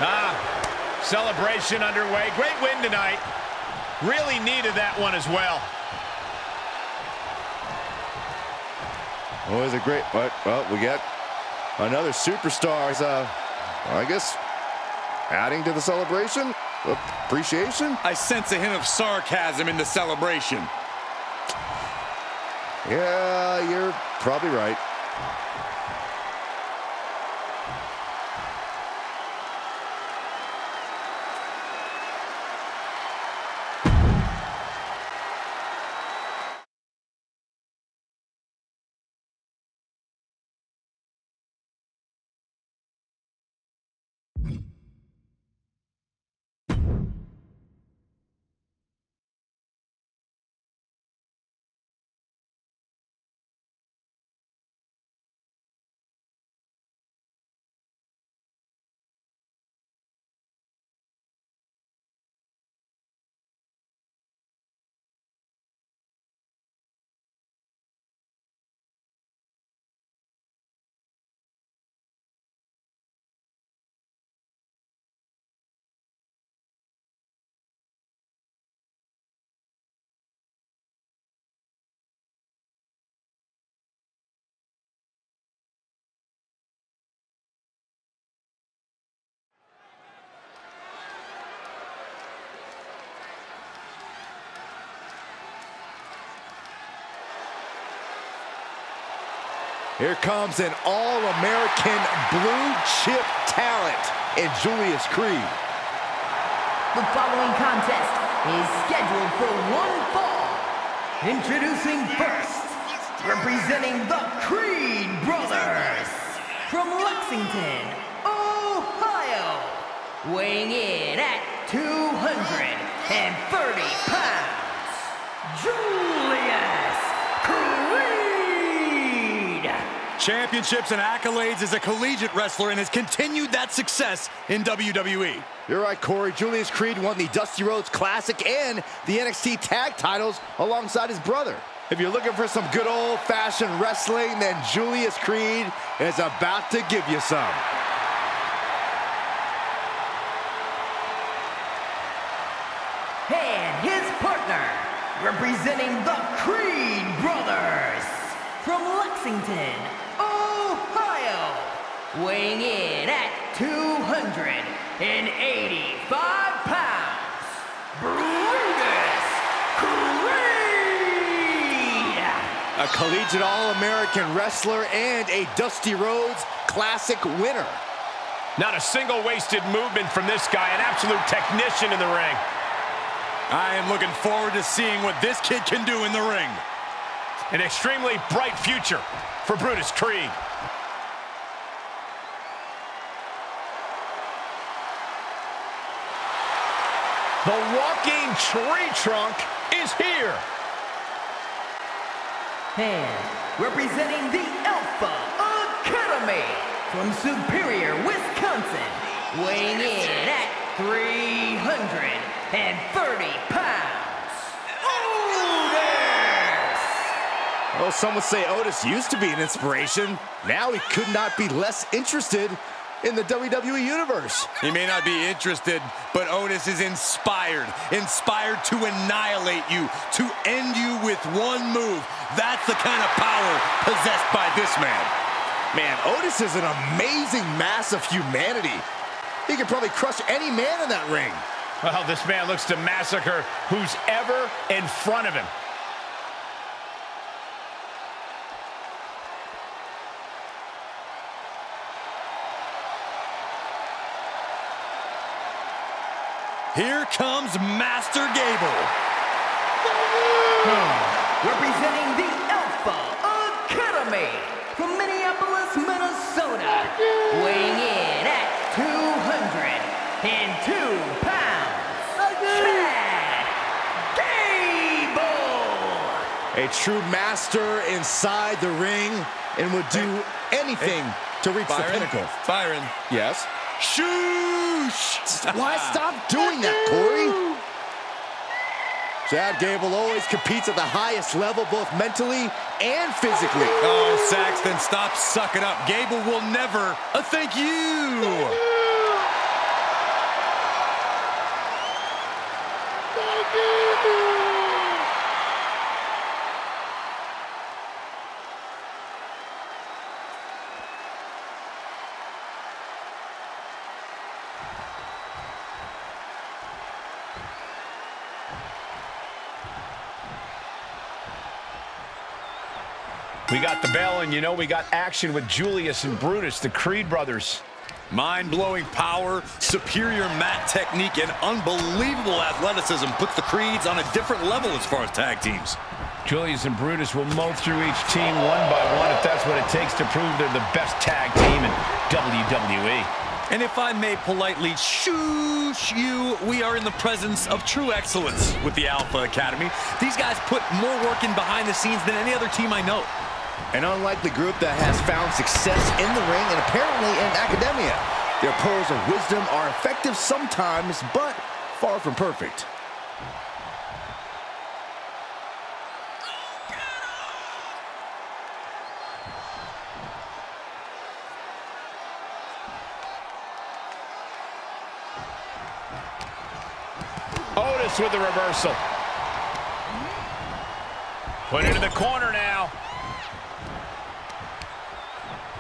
Speaker 1: Ah, celebration underway. Great win tonight. Really needed that one as well.
Speaker 3: Always a great, but well, we got another superstar. Uh, I guess adding to the celebration, appreciation.
Speaker 4: I sense a hint of sarcasm in the celebration.
Speaker 3: Yeah, you're probably right. Here comes an all-American blue chip talent in Julius Creed.
Speaker 2: The following contest is scheduled for one fall. Introducing first, representing the Creed Brothers from Lexington, Ohio, weighing in at 230 pounds, Julius
Speaker 4: Championships and accolades as a collegiate wrestler and has continued that success in WWE.
Speaker 3: You're right, Corey. Julius Creed won the Dusty Rhodes Classic and the NXT Tag titles alongside his brother. If you're looking for some good old-fashioned wrestling, then Julius Creed is about to give you some.
Speaker 2: 285 pounds, Brutus Creed.
Speaker 3: A collegiate All-American wrestler and a Dusty Rhodes Classic winner.
Speaker 1: Not a single wasted movement from this guy. An absolute technician in the ring.
Speaker 4: I am looking forward to seeing what this kid can do in the ring.
Speaker 1: An extremely bright future for Brutus Creed. The walking tree trunk is here.
Speaker 2: And representing the Alpha Academy from Superior, Wisconsin, weighing in at 330 pounds, Otis!
Speaker 3: Well, some would say Otis used to be an inspiration. Now he could not be less interested in the WWE Universe.
Speaker 4: He may not be interested, but Otis is inspired. Inspired to annihilate you, to end you with one move. That's the kind of power possessed by this man.
Speaker 3: Man, Otis is an amazing mass of humanity. He could probably crush any man in that ring.
Speaker 1: Well, this man looks to massacre who's ever in front of him.
Speaker 4: Here comes Master Gable. Hmm.
Speaker 2: Representing the Alpha Academy from Minneapolis, Minnesota, weighing in at 202 pounds, Chad Gable!
Speaker 3: A true master inside the ring and would do anything to reach
Speaker 4: Byron,
Speaker 3: the pinnacle.
Speaker 4: Byron.
Speaker 3: Yes?
Speaker 4: Shoosh!
Speaker 3: Why stop doing that, Corey? Chad Gable always competes at the highest level, both mentally and physically.
Speaker 4: Oh, Saxton, stop sucking up. Gable will never uh, thank you.
Speaker 1: We got the bell, and you know we got action with Julius and Brutus, the Creed brothers.
Speaker 4: Mind-blowing power, superior mat technique, and unbelievable athleticism puts the Creeds on a different level as far as tag teams.
Speaker 1: Julius and Brutus will mow through each team one by one if that's what it takes to prove they're the best tag team in WWE.
Speaker 4: And if I may politely shoosh you, we are in the presence of true excellence with the Alpha Academy. These guys put more work in behind the scenes than any other team I know.
Speaker 3: An unlikely group that has found success in the ring and apparently in academia. Their pearls of wisdom are effective sometimes, but far from perfect.
Speaker 1: Otis with the reversal. Put into the corner now.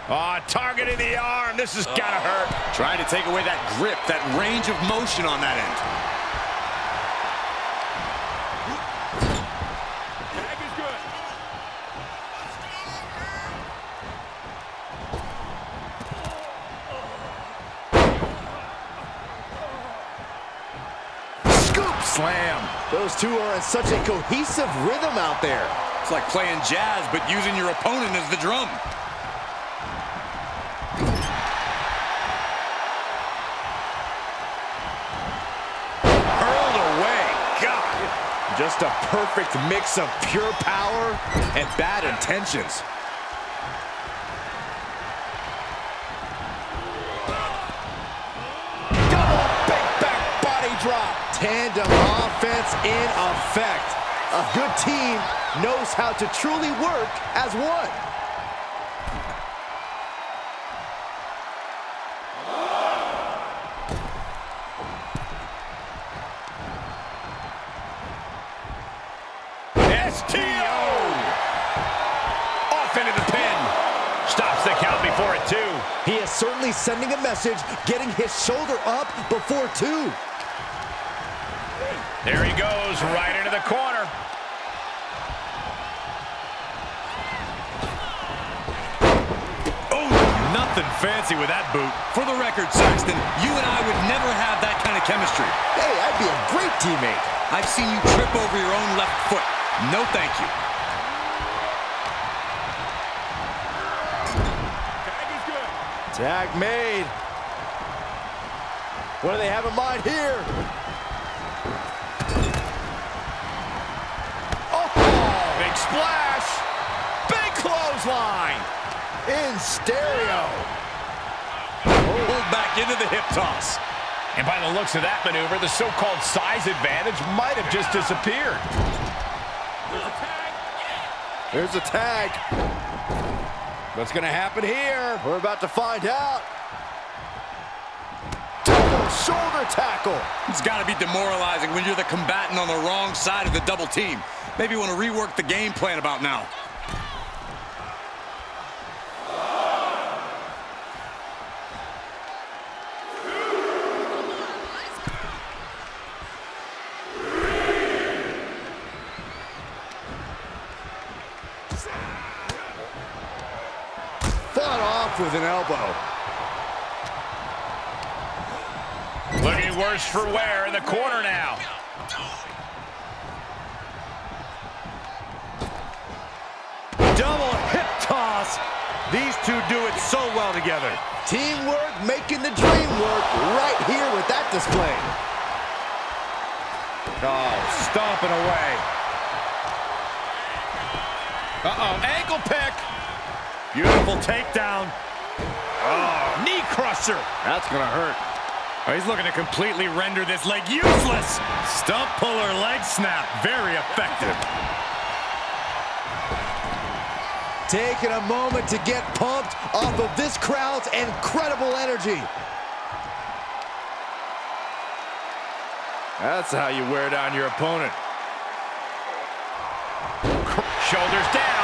Speaker 1: Ah, oh, targeting the arm. This has oh. got to hurt.
Speaker 4: Trying to take away that grip, that range of motion on that end.
Speaker 5: Tag is good.
Speaker 3: Scoop slam. Those two are in such a cohesive rhythm out there.
Speaker 4: It's like playing jazz, but using your opponent as the drum.
Speaker 3: Hurled away. God. Just a perfect mix of pure power and bad intentions. Double big back body drop. Tandem offense in effect. A good team knows how to truly work as one. Sending a message, getting his shoulder up before two.
Speaker 1: There he goes, right into the corner.
Speaker 4: Oh, nothing fancy with that boot. For the record, Saxton, you and I would never have that kind of chemistry.
Speaker 3: Hey, I'd be a great teammate.
Speaker 4: I've seen you trip over your own left foot. No thank you.
Speaker 5: Tag
Speaker 3: made. What do they have in mind here? Oh,
Speaker 1: Big splash. Big clothesline.
Speaker 3: in stereo.
Speaker 4: Pulled back into the hip toss.
Speaker 1: And by the looks of that maneuver, the so-called size advantage might have just disappeared.
Speaker 3: There's a tag.
Speaker 1: What's going to happen here?
Speaker 3: We're about to find out. Double shoulder tackle.
Speaker 4: It's got to be demoralizing when you're the combatant on the wrong side of the double team. Maybe you want to rework the game plan about now.
Speaker 3: Fought with an elbow.
Speaker 1: Looking worse for wear in the corner now.
Speaker 5: Double hip toss. These two do it so well together.
Speaker 3: Teamwork making the dream work right here with that display.
Speaker 5: Oh, stomping away.
Speaker 1: Uh-oh, ankle pick.
Speaker 5: Beautiful takedown.
Speaker 1: Oh, knee crusher.
Speaker 3: That's gonna hurt.
Speaker 5: Oh, he's looking to completely render this leg useless. Stump puller leg snap. Very effective.
Speaker 3: Taking a moment to get pumped off of this crowd's incredible energy.
Speaker 5: That's how you wear down your opponent.
Speaker 1: Shoulders down.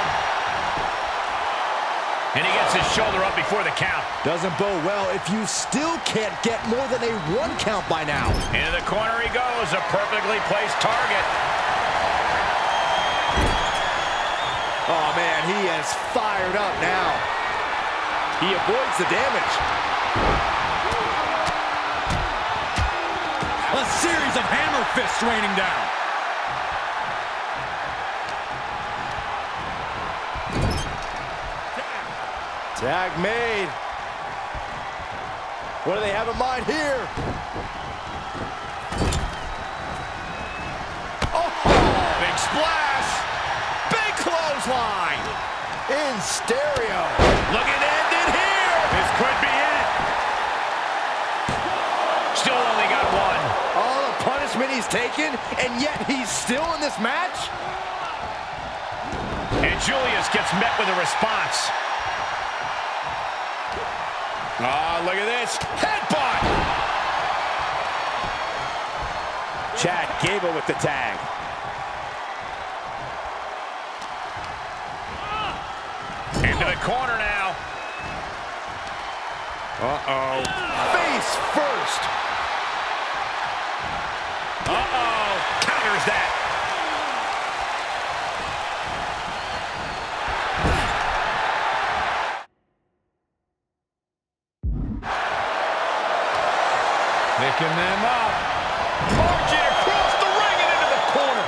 Speaker 1: And he gets his shoulder up before the count.
Speaker 3: Doesn't bode well if you still can't get more than a one count by now.
Speaker 1: Into the corner he goes, a perfectly placed target.
Speaker 3: Oh, man, he is fired up now. He avoids the damage.
Speaker 5: A series of hammer fists raining down.
Speaker 3: Tag made. What do they have in mind here?
Speaker 1: Oh, big splash. Big clothesline.
Speaker 3: In stereo.
Speaker 1: Look at end here.
Speaker 5: This could be it.
Speaker 1: Still only got one.
Speaker 3: All the punishment he's taken, and yet he's still in this match?
Speaker 1: And Julius gets met with a response. Ah, look at this. Headbutt!
Speaker 3: Chad Gable with the tag.
Speaker 1: Into the corner now.
Speaker 3: Uh-oh. Face first.
Speaker 1: Uh-oh. Counters that. Picking them up. Marching across the ring and into the corner.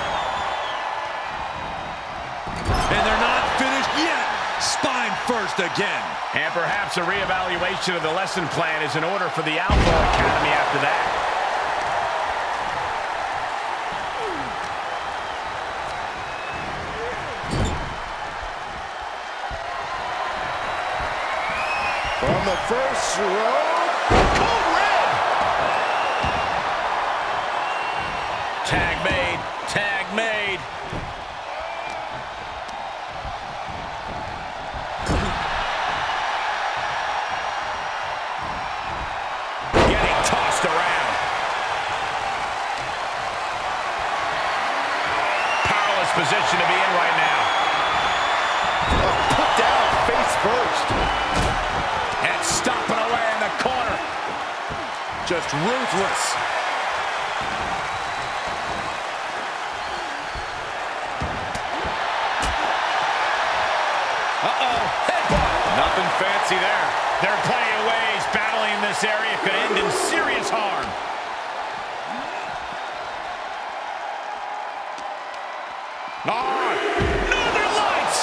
Speaker 5: And they're not finished yet. Spine first again.
Speaker 1: And perhaps a reevaluation of the lesson plan is in order for the Alpha Academy after that.
Speaker 3: From the first row.
Speaker 1: Uh-oh. Headbutt.
Speaker 5: Nothing fancy there.
Speaker 1: There are plenty of ways battling in this area could end in serious harm. Ah, Northern Lights!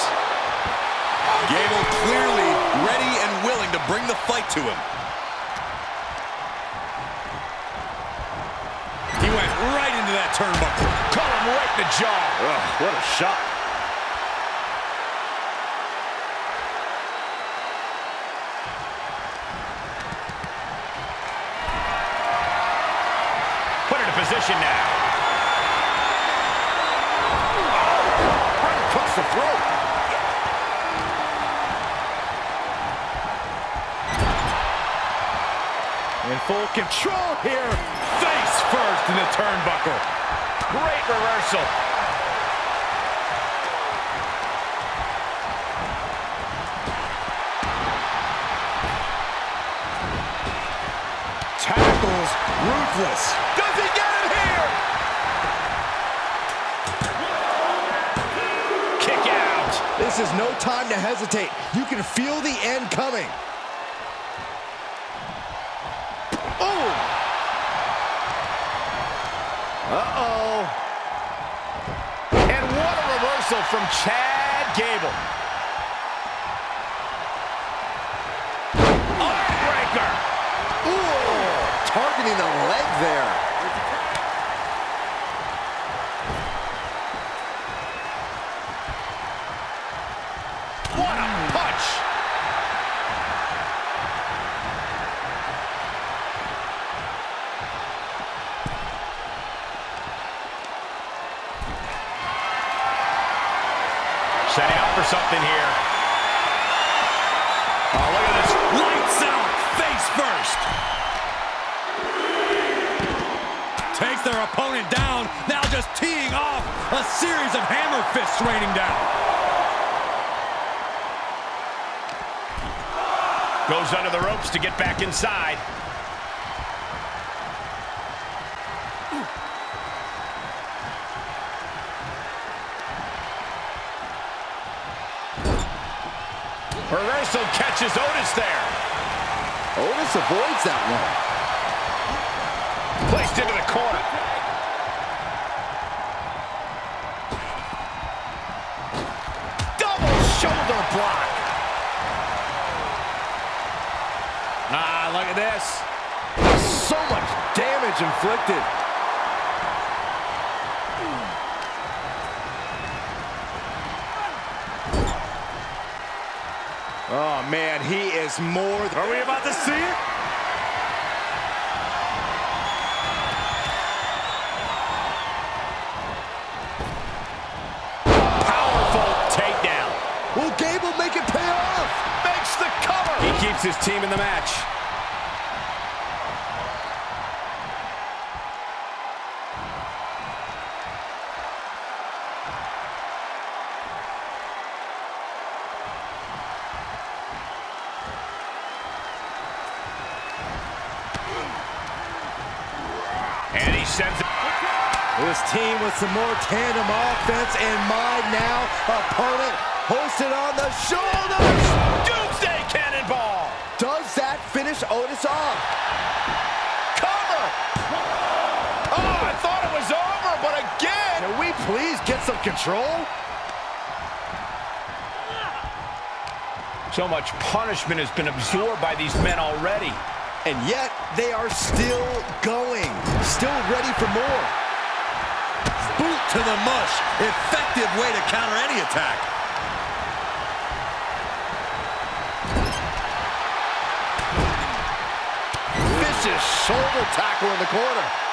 Speaker 4: Gable clearly ready and willing to bring the fight to him.
Speaker 5: He went right into that turnbuckle.
Speaker 1: Caught him right in the jaw.
Speaker 3: Ugh, what a shot.
Speaker 1: Position now.
Speaker 3: Across the throat. In full control here.
Speaker 5: Face first in the turnbuckle.
Speaker 1: Great reversal.
Speaker 5: Tackles ruthless.
Speaker 3: This is no time to hesitate. You can feel the end coming. Oh! Uh-oh.
Speaker 1: And what a reversal from Chad Gable. Armbreaker.
Speaker 3: Ooh, targeting the leg there.
Speaker 1: Goes under the ropes to get back inside. Reversal catches Otis there.
Speaker 3: Otis avoids that one.
Speaker 1: Placed into the corner. Double shoulder block. Ah, look at this.
Speaker 3: So much damage inflicted. Oh, man, he is more...
Speaker 5: Are we about to see it?
Speaker 1: Powerful takedown.
Speaker 3: Will Gable make it pay off?
Speaker 1: Makes the cover. He keeps his team in the match.
Speaker 3: Some more tandem offense in mind now. Opponent hoisted on the shoulders.
Speaker 1: Doomsday Cannonball.
Speaker 3: Does that finish Otis off?
Speaker 1: Cover. Oh, I thought it was over, but again.
Speaker 3: Can we please get some control?
Speaker 1: So much punishment has been absorbed by these men already.
Speaker 3: And yet, they are still going. Still ready for more.
Speaker 4: Boot to the mush. Effective way to counter any attack.
Speaker 3: Vicious shoulder tackle in the corner.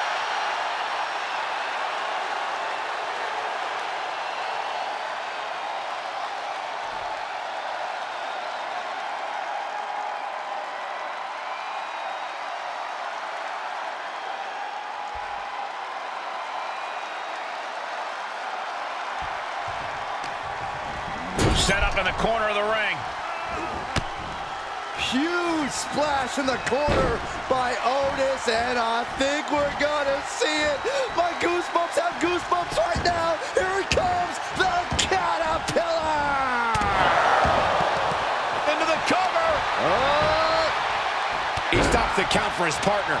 Speaker 1: In the corner of the ring.
Speaker 3: Huge splash in the corner by Otis, and I think we're gonna see it. My goosebumps have goosebumps right now. Here it comes, the Caterpillar!
Speaker 1: Into the cover.
Speaker 3: Oh,
Speaker 1: He stops the count for his partner.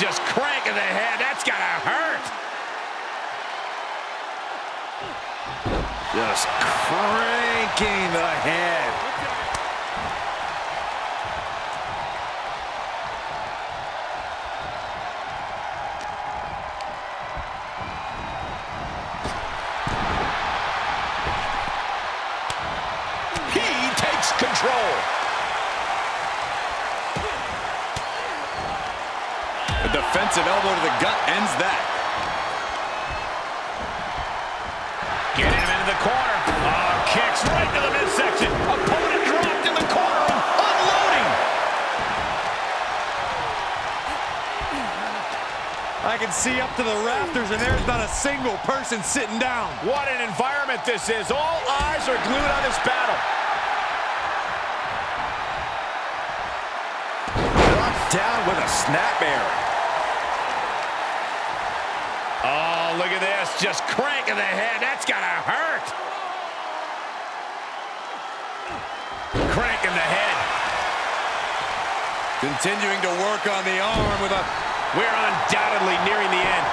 Speaker 1: Just cranking the head. That's got to hurt.
Speaker 3: Just cranking the head.
Speaker 4: Defensive elbow to the gut ends that.
Speaker 1: Getting him into the corner. Oh, kicks right to the midsection. Opponent dropped in the corner and unloading.
Speaker 5: I can see up to the rafters, and there's not a single person sitting down.
Speaker 1: What an environment this is. All eyes are glued on this battle.
Speaker 3: Dropped down with a snapmare.
Speaker 1: At this. Just cranking the head. That's got to hurt. Cranking the head.
Speaker 4: Continuing to work on the arm with a...
Speaker 1: We're undoubtedly nearing the end.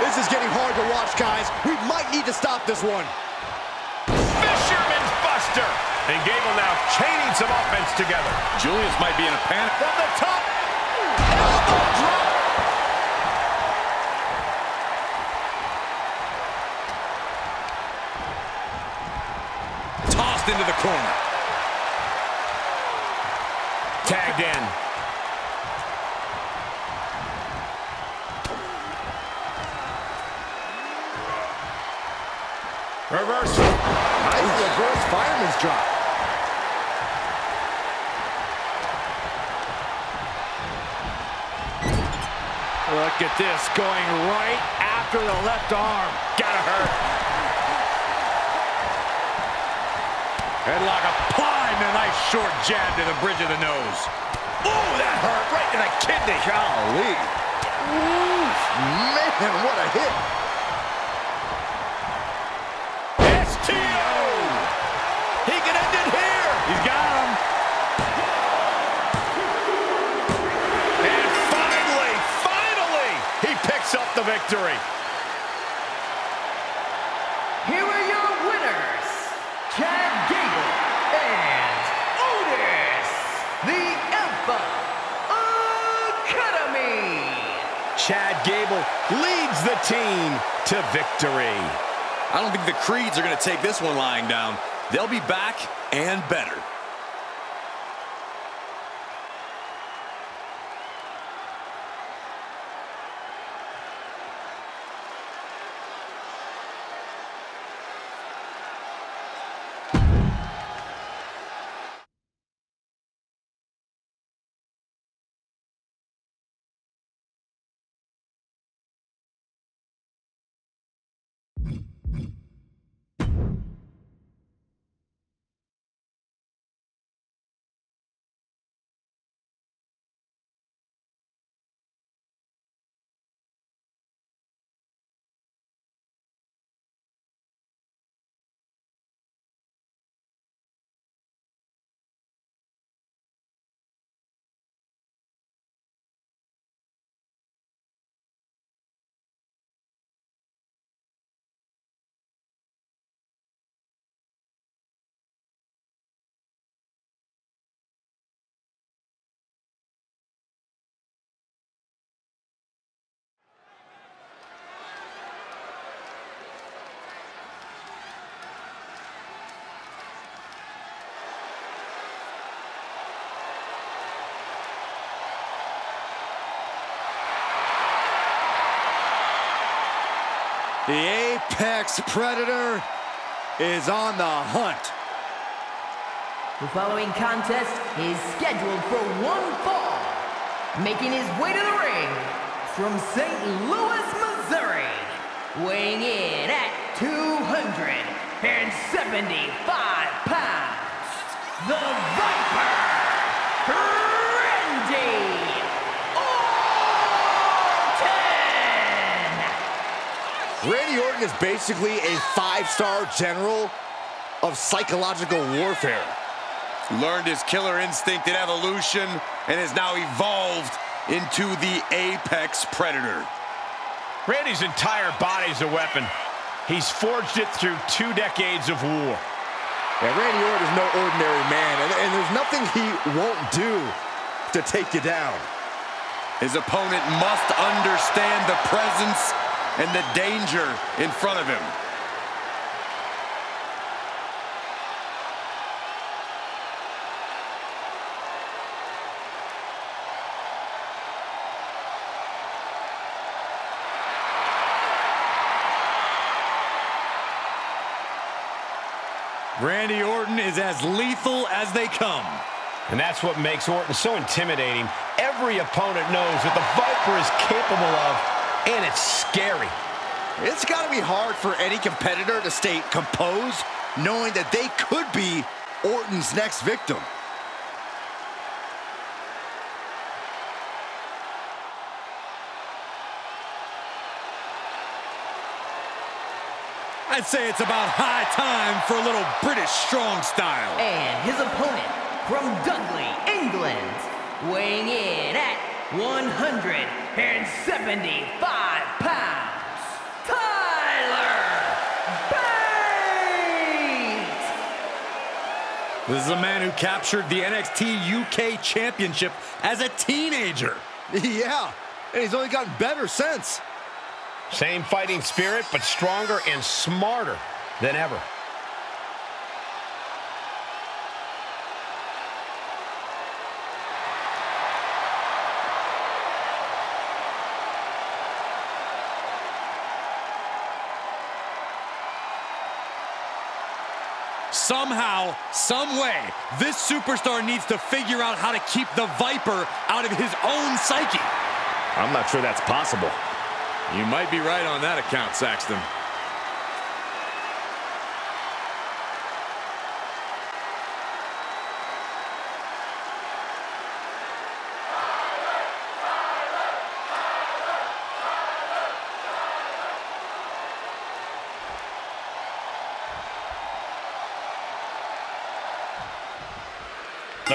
Speaker 3: This is getting hard to watch, guys. We might need to stop this one.
Speaker 1: Fisherman's Buster. And Gable now chaining some offense together.
Speaker 5: Julius might be in a panic.
Speaker 1: From the top.
Speaker 4: Into the corner.
Speaker 1: Tagged in. Reverse.
Speaker 3: Nice reverse fireman's drop.
Speaker 5: Look at this, going right after the left arm.
Speaker 1: Gotta hurt.
Speaker 5: Headlock applied and a nice short jab to the bridge of the nose.
Speaker 1: Ooh, that hurt right to the kidney.
Speaker 3: Golly. Ooh, man, what a hit.
Speaker 1: STO. He can end it here.
Speaker 5: He's got him.
Speaker 1: And finally, finally, he picks up the victory.
Speaker 2: Here are your winners, Chad
Speaker 1: Chad Gable leads the team to victory.
Speaker 4: I don't think the Creeds are going to take this one lying down. They'll be back and better.
Speaker 3: Apex Predator is on the hunt.
Speaker 2: The following contest is scheduled for one fall. Making his way to the ring from St. Louis, Missouri. Weighing in at 275 pounds. The Viper, Randy Orton
Speaker 3: is basically a five-star general of psychological warfare.
Speaker 4: Learned his killer instinct in evolution and has now evolved into the Apex Predator.
Speaker 1: Randy's entire body's a weapon. He's forged it through two decades of war.
Speaker 3: Yeah, Randy Orton is no ordinary man, and, and there's nothing he won't do to take you down.
Speaker 4: His opponent must understand the presence and the danger in front of him.
Speaker 5: Randy Orton is as lethal as they come.
Speaker 1: And that's what makes Orton so intimidating. Every opponent knows what the Viper is capable of, and it's scary.
Speaker 3: It's got to be hard for any competitor to stay composed, knowing that they could be Orton's next victim.
Speaker 5: I'd say it's about high time for a little British strong style.
Speaker 2: And his opponent from Dudley, England, weighing in at 175 pounds, Tyler Bate!
Speaker 4: This is a man who captured the NXT UK Championship as a teenager.
Speaker 3: Yeah, and he's only gotten better since.
Speaker 1: Same fighting spirit, but stronger and smarter than ever.
Speaker 4: Somehow, some way, this superstar needs to figure out how to keep the Viper out of his own psyche.
Speaker 5: I'm not sure that's possible.
Speaker 4: You might be right on that account, Saxton.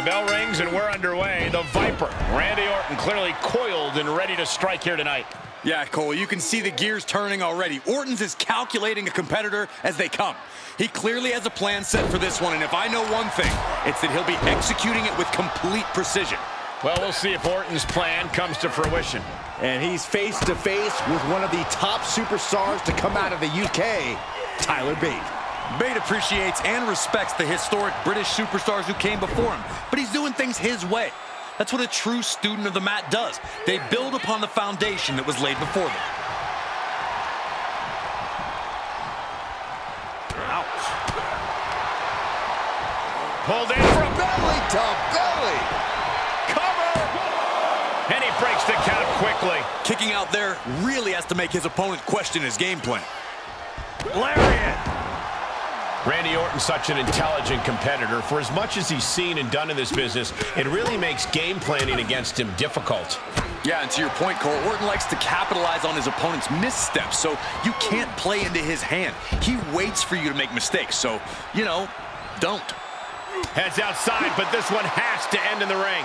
Speaker 1: The bell rings and we're underway. The Viper, Randy Orton, clearly coiled and ready to strike here tonight.
Speaker 4: Yeah, Cole, you can see the gears turning already. Orton's is calculating a competitor as they come. He clearly has a plan set for this one, and if I know one thing, it's that he'll be executing it with complete precision.
Speaker 1: Well, we'll see if Orton's plan comes to fruition.
Speaker 3: And he's face to face with one of the top superstars to come out of the UK, Tyler Bate.
Speaker 4: Bate appreciates and respects the historic British superstars who came before him, but he's doing things his way. That's what a true student of the mat does. They build upon the foundation that was laid before them.
Speaker 1: Ouch. Pulled in a
Speaker 3: Belly to belly.
Speaker 1: cover. And he breaks the count quickly.
Speaker 4: Kicking out there really has to make his opponent question his game plan.
Speaker 1: Lariat. Randy Orton's such an intelligent competitor. For as much as he's seen and done in this business, it really makes game planning against him difficult.
Speaker 4: Yeah, and to your point, Cole, Orton likes to capitalize on his opponent's missteps, so you can't play into his hand. He waits for you to make mistakes, so, you know, don't.
Speaker 1: Heads outside, but this one has to end in the ring.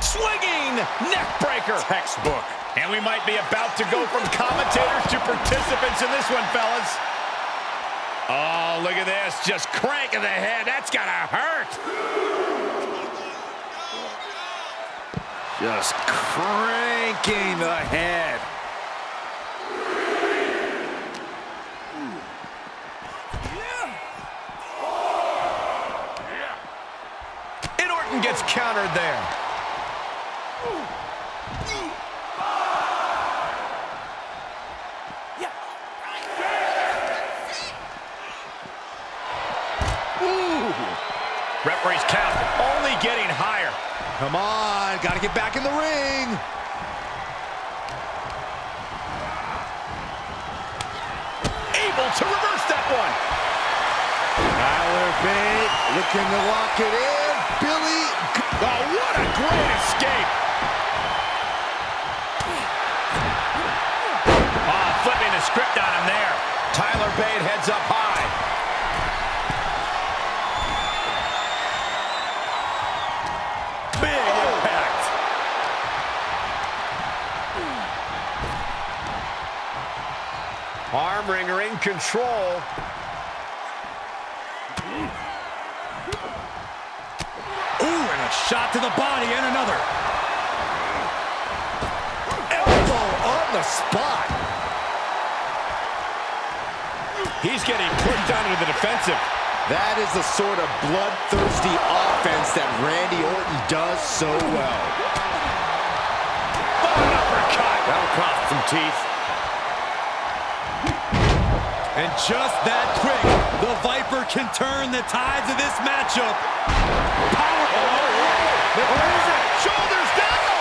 Speaker 1: Swinging neckbreaker.
Speaker 4: Textbook.
Speaker 1: And we might be about to go from commentators to participants in this one, fellas. Oh, look at this. Just cranking the head. That's got to hurt.
Speaker 3: Just cranking the head.
Speaker 1: And Orton gets countered there. Referee's count only getting higher.
Speaker 3: Come on, got to get back in the ring.
Speaker 1: Able to reverse that one.
Speaker 3: Tyler Bate looking to lock it in. Billy.
Speaker 1: Oh, what a great escape. Oh, flipping the script on him there. Tyler Bate heads up Arm wringer in control.
Speaker 4: Ooh, and a shot to the body and another.
Speaker 3: Elbow on the spot.
Speaker 1: He's getting pushed down into the defensive.
Speaker 3: That is the sort of bloodthirsty offense that Randy Orton does so well.
Speaker 1: Oh, an uppercut.
Speaker 4: That'll cost some teeth. And just that quick, the Viper can turn the tides of this matchup. Power.
Speaker 1: What is it? Shoulders down.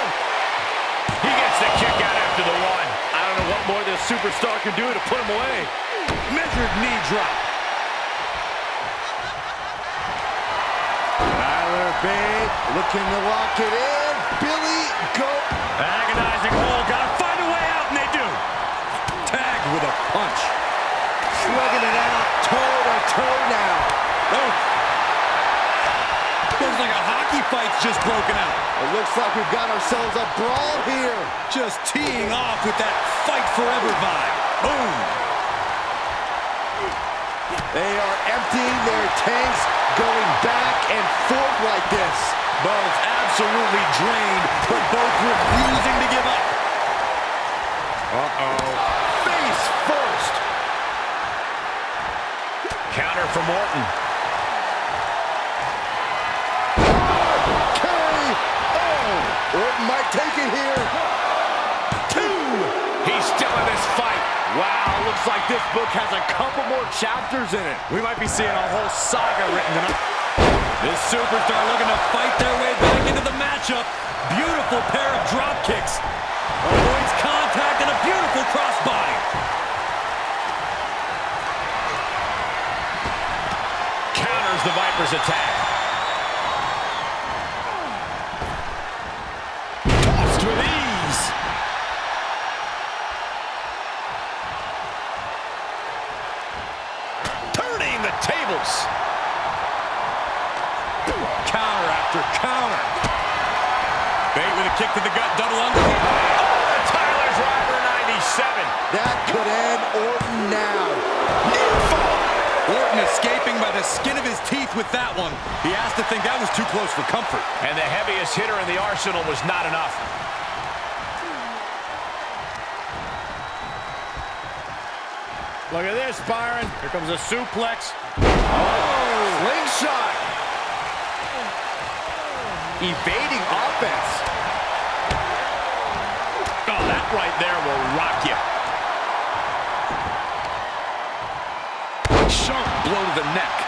Speaker 1: He gets the kick out after the one.
Speaker 5: I don't know what more this superstar can do to put him away.
Speaker 4: Measured knee drop.
Speaker 3: Tyler Bate looking to lock it in. Billy go.
Speaker 4: Agonizing hold. Gotta find a way out, and they do. Tagged with a punch.
Speaker 3: Slugging it out toe to toe now.
Speaker 4: Oh. Looks like a hockey fight's just broken out.
Speaker 3: It looks like we've got ourselves a brawl here.
Speaker 4: Just teeing off with that fight forever vibe. Boom.
Speaker 3: They are emptying their tanks, going back and forth like this.
Speaker 4: Both absolutely drained, but both refusing to give up.
Speaker 3: Uh-oh. Face first.
Speaker 1: Counter from Orton.
Speaker 3: KO. Orton might take it here. Two.
Speaker 1: He's still in this fight.
Speaker 3: Wow, looks like this book has a couple more chapters in it.
Speaker 5: We might be seeing a whole saga written tonight.
Speaker 4: This superstar looking to fight their way back into the matchup. Beautiful pair of drop kicks. Avoids contact and a beautiful crossbody.
Speaker 1: Counters the Viper's attack.
Speaker 4: Counter after counter. Bate with a kick to the the skin of his teeth with that one. He has to think that was too close for comfort.
Speaker 1: And the heaviest hitter in the arsenal was not enough.
Speaker 5: Look at this, Byron. Here comes a suplex.
Speaker 3: Oh, Slingshot. Evading offense.
Speaker 1: Oh, that right there will rock you.
Speaker 4: Sharp blow to the neck.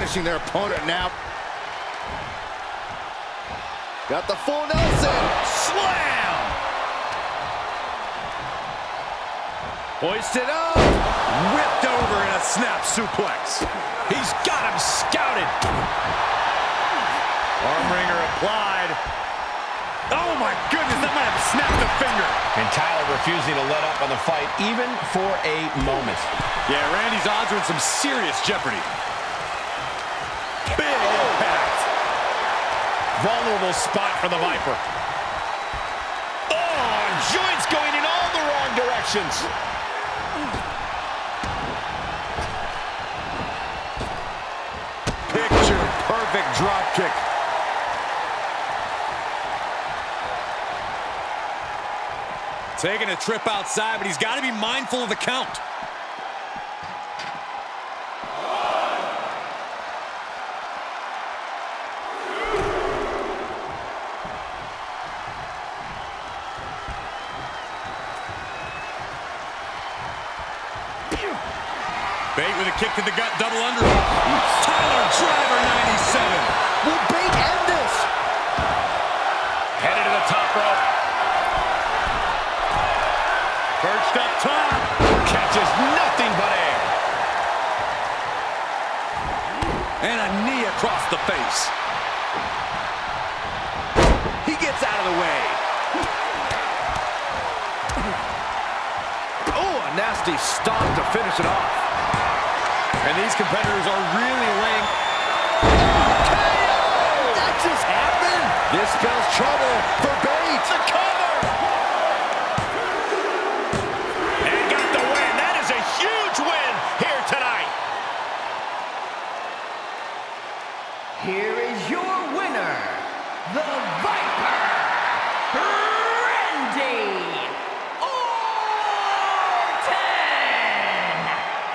Speaker 3: Punishing their opponent now. Got the full Nelson.
Speaker 1: Slam!
Speaker 3: Hoisted up.
Speaker 4: Whipped over in a snap suplex.
Speaker 1: He's got him scouted.
Speaker 5: Arm wringer applied. Oh my goodness, that might have snapped a finger.
Speaker 1: And Tyler refusing to let up on the fight even for a moment.
Speaker 4: Yeah, Randy's odds are in some serious jeopardy. Big impact.
Speaker 1: Vulnerable spot for the Viper. Oh, joints going in all the wrong directions.
Speaker 4: Picture perfect drop kick. Taking a trip outside, but he's got to be mindful of the count. With a kick to the gut, double under. Tyler Driver 97.
Speaker 3: Will Bate end this?
Speaker 1: Headed to the top rope.
Speaker 5: Perched up top.
Speaker 1: Catches nothing but air.
Speaker 4: And a knee across the face. He gets out of the way.
Speaker 3: Oh, a nasty stop to finish it off.
Speaker 4: And these competitors are really laying
Speaker 3: That just happened. This spells trouble for Bates.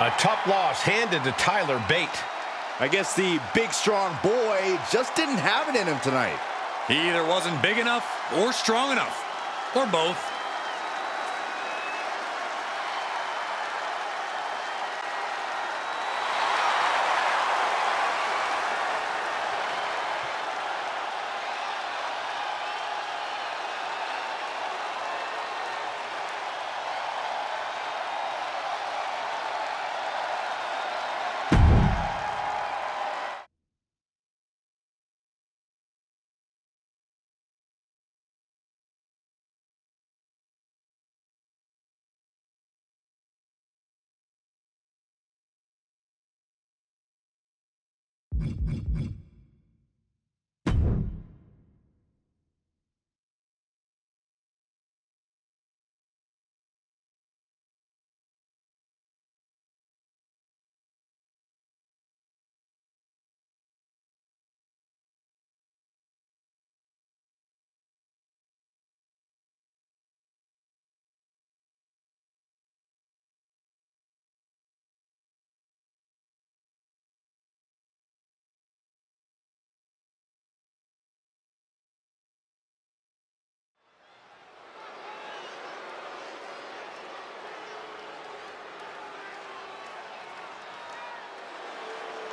Speaker 1: A tough loss handed to Tyler Bate.
Speaker 3: I guess the big, strong boy just didn't have it in him tonight.
Speaker 4: He either wasn't big enough or strong enough, or both.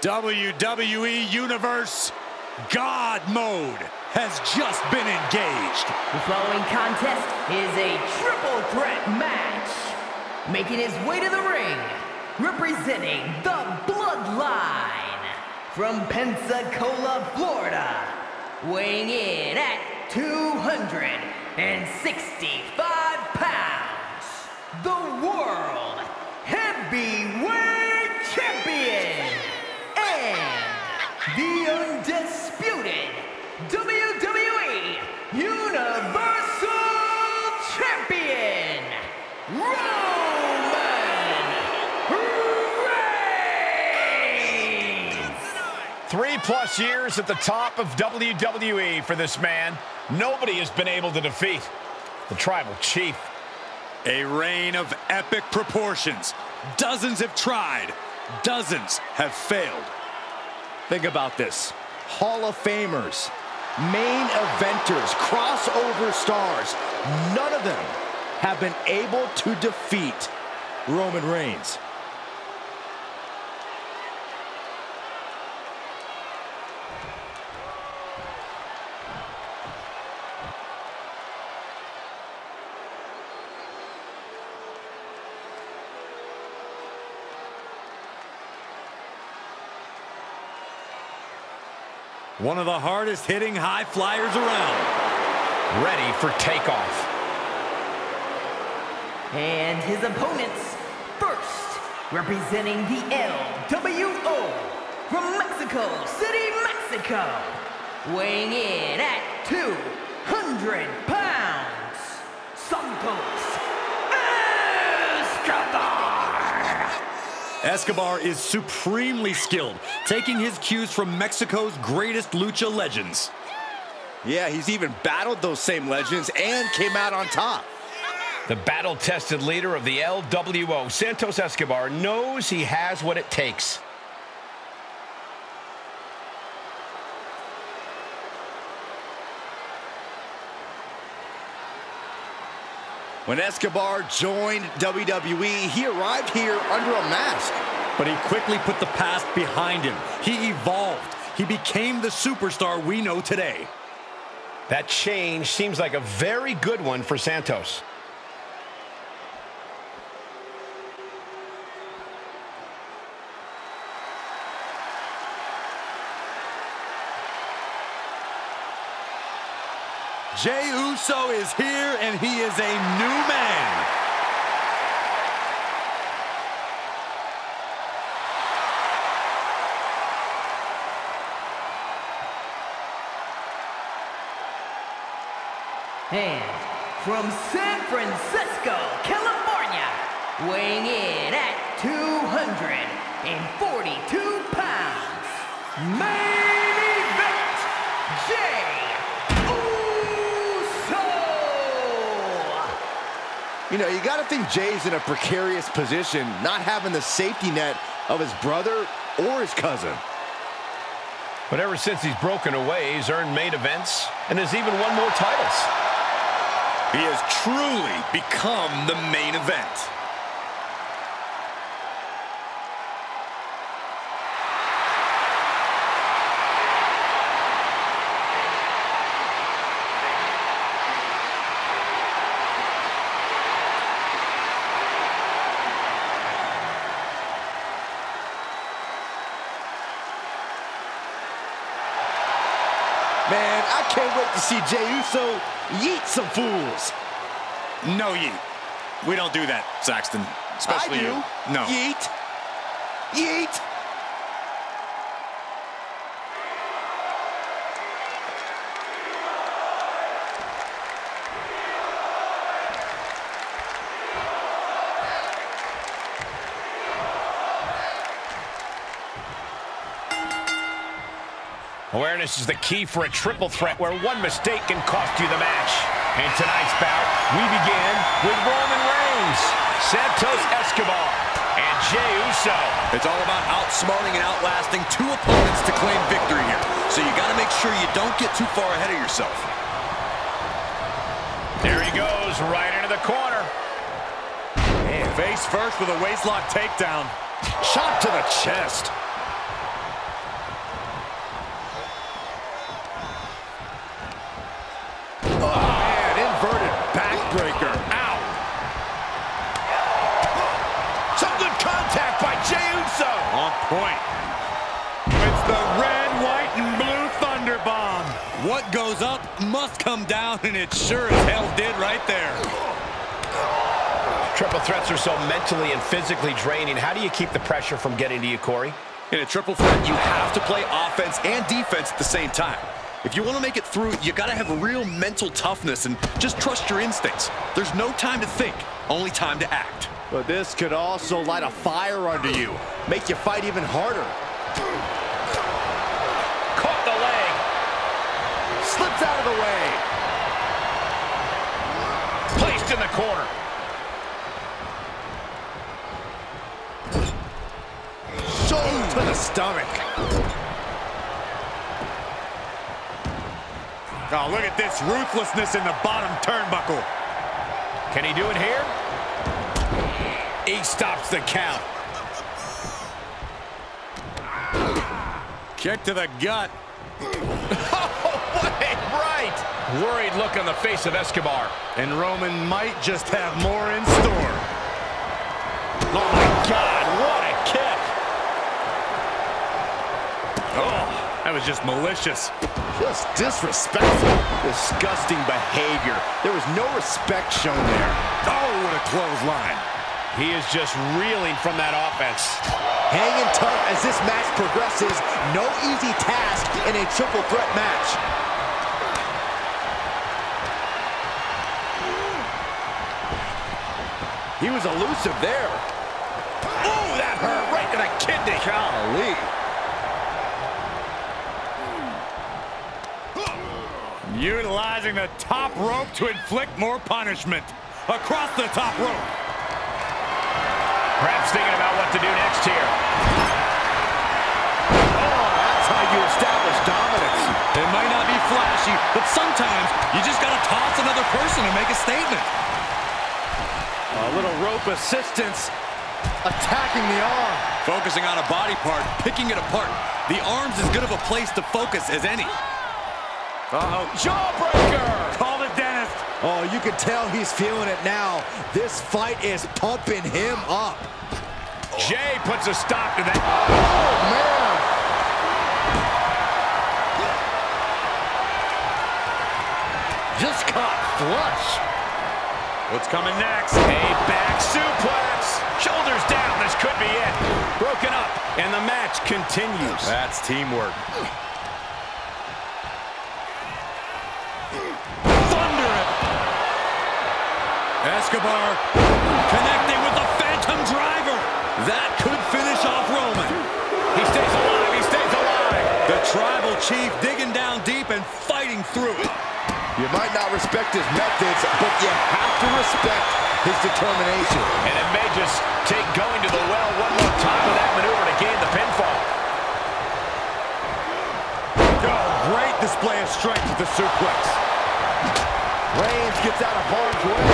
Speaker 4: WWE Universe God Mode has just been engaged.
Speaker 2: The following contest is a triple threat match. Making his way to the ring, representing the Bloodline from Pensacola, Florida, weighing in at 265 pounds, the World Heavyweight Champion undisputed WWE Universal Champion, Roman Reigns!
Speaker 1: Three plus years at the top of WWE for this man. Nobody has been able to defeat the Tribal Chief.
Speaker 4: A reign of epic proportions. Dozens have tried, dozens have failed.
Speaker 3: Think about this. Hall of Famers, main eventers, crossover stars, none of them have been able to defeat Roman Reigns.
Speaker 4: One of the hardest hitting high flyers around.
Speaker 1: Ready for takeoff.
Speaker 2: And his opponents, first, representing the LWO from Mexico City, Mexico, weighing in at 200 pounds, Santos Escobar!
Speaker 4: Escobar is supremely skilled, taking his cues from Mexico's greatest lucha legends.
Speaker 3: Yeah, he's even battled those same legends and came out on top.
Speaker 1: The battle-tested leader of the LWO, Santos Escobar, knows he has what it takes.
Speaker 3: When Escobar joined WWE, he arrived here under a mask.
Speaker 4: But he quickly put the past behind him. He evolved. He became the superstar we know today.
Speaker 1: That change seems like a very good one for Santos.
Speaker 4: Jey Uso is here, and he is a new man.
Speaker 2: And from San Francisco, California, weighing in at 242 pounds, main
Speaker 3: You know, you got to think Jey's in a precarious position, not having the safety net of his brother or his cousin.
Speaker 1: But ever since he's broken away, he's earned main events and has even won more titles.
Speaker 4: He has truly become the main event.
Speaker 3: Man, I can't wait to see Jey Uso yeet some fools.
Speaker 4: No yeet. We don't do that, Saxton. Especially you. No.
Speaker 3: Yeet. Yeet.
Speaker 1: Awareness is the key for a triple threat where one mistake can cost you the match. In tonight's bout, we begin with Roman Reigns, Santos Escobar, and Jey Uso.
Speaker 4: It's all about outsmarting and outlasting two opponents to claim victory here. So you got to make sure you don't get too far ahead of yourself.
Speaker 1: There he goes, right into the corner.
Speaker 5: And face first with a waistlock takedown.
Speaker 3: Shot to the chest.
Speaker 4: Must come down, and it sure as hell did right there.
Speaker 1: Triple threats are so mentally and physically draining. How do you keep the pressure from getting to you, Corey?
Speaker 4: In a triple threat, you have to play offense and defense at the same time. If you want to make it through, you got to have real mental toughness and just trust your instincts. There's no time to think, only time to act.
Speaker 3: But this could also light a fire under you, make you fight even harder.
Speaker 1: Caught the leg.
Speaker 3: Slips out of the way.
Speaker 1: Placed in the corner.
Speaker 3: Shoulder to the stomach.
Speaker 5: Oh, look at this ruthlessness in the bottom turnbuckle.
Speaker 1: Can he do it here? He stops the count.
Speaker 5: Kick to the gut.
Speaker 1: What a right! Worried look on the face of Escobar.
Speaker 5: And Roman might just have more in store.
Speaker 1: Oh my God, what a kick!
Speaker 5: Oh, that was just malicious.
Speaker 3: Just disrespectful. Disgusting behavior. There was no respect shown there.
Speaker 5: Oh, what a clothesline.
Speaker 1: He is just reeling from that offense.
Speaker 3: Hanging tough as this match progresses. No easy task in a triple threat match. He was elusive there.
Speaker 1: Oh, that hurt right to the kidney.
Speaker 3: Golly.
Speaker 5: Utilizing the top rope to inflict more punishment. Across the top rope.
Speaker 1: Perhaps thinking about what to do next here.
Speaker 3: Oh, that's how you establish dominance.
Speaker 4: It might not be flashy, but sometimes you just got to toss another person to make a statement.
Speaker 3: A little rope assistance. Attacking the arm.
Speaker 4: Focusing on a body part, picking it apart. The arm's as good of a place to focus as any.
Speaker 1: Uh-oh. Jawbreaker!
Speaker 5: Call the dentist.
Speaker 3: Oh, you can tell he's feeling it now. This fight is pumping him up.
Speaker 1: Jey puts a stop to that.
Speaker 3: Oh, man. Just caught flush.
Speaker 5: What's coming next?
Speaker 1: A back suplex. Shoulders down. This could be it. Broken up. And the match continues.
Speaker 5: That's teamwork.
Speaker 1: Thunder it.
Speaker 4: Escobar connecting with the Phantom Driver. That could finish off Roman.
Speaker 1: He stays alive. He stays alive.
Speaker 4: The Tribal Chief digging down deep and fighting through it.
Speaker 3: You might not respect his methods, but you have to respect his determination.
Speaker 1: And it may just take going to the well one more time with that maneuver to gain the pinfall.
Speaker 5: Oh, great display of strength with the suplex.
Speaker 3: Reigns gets out of harm's way.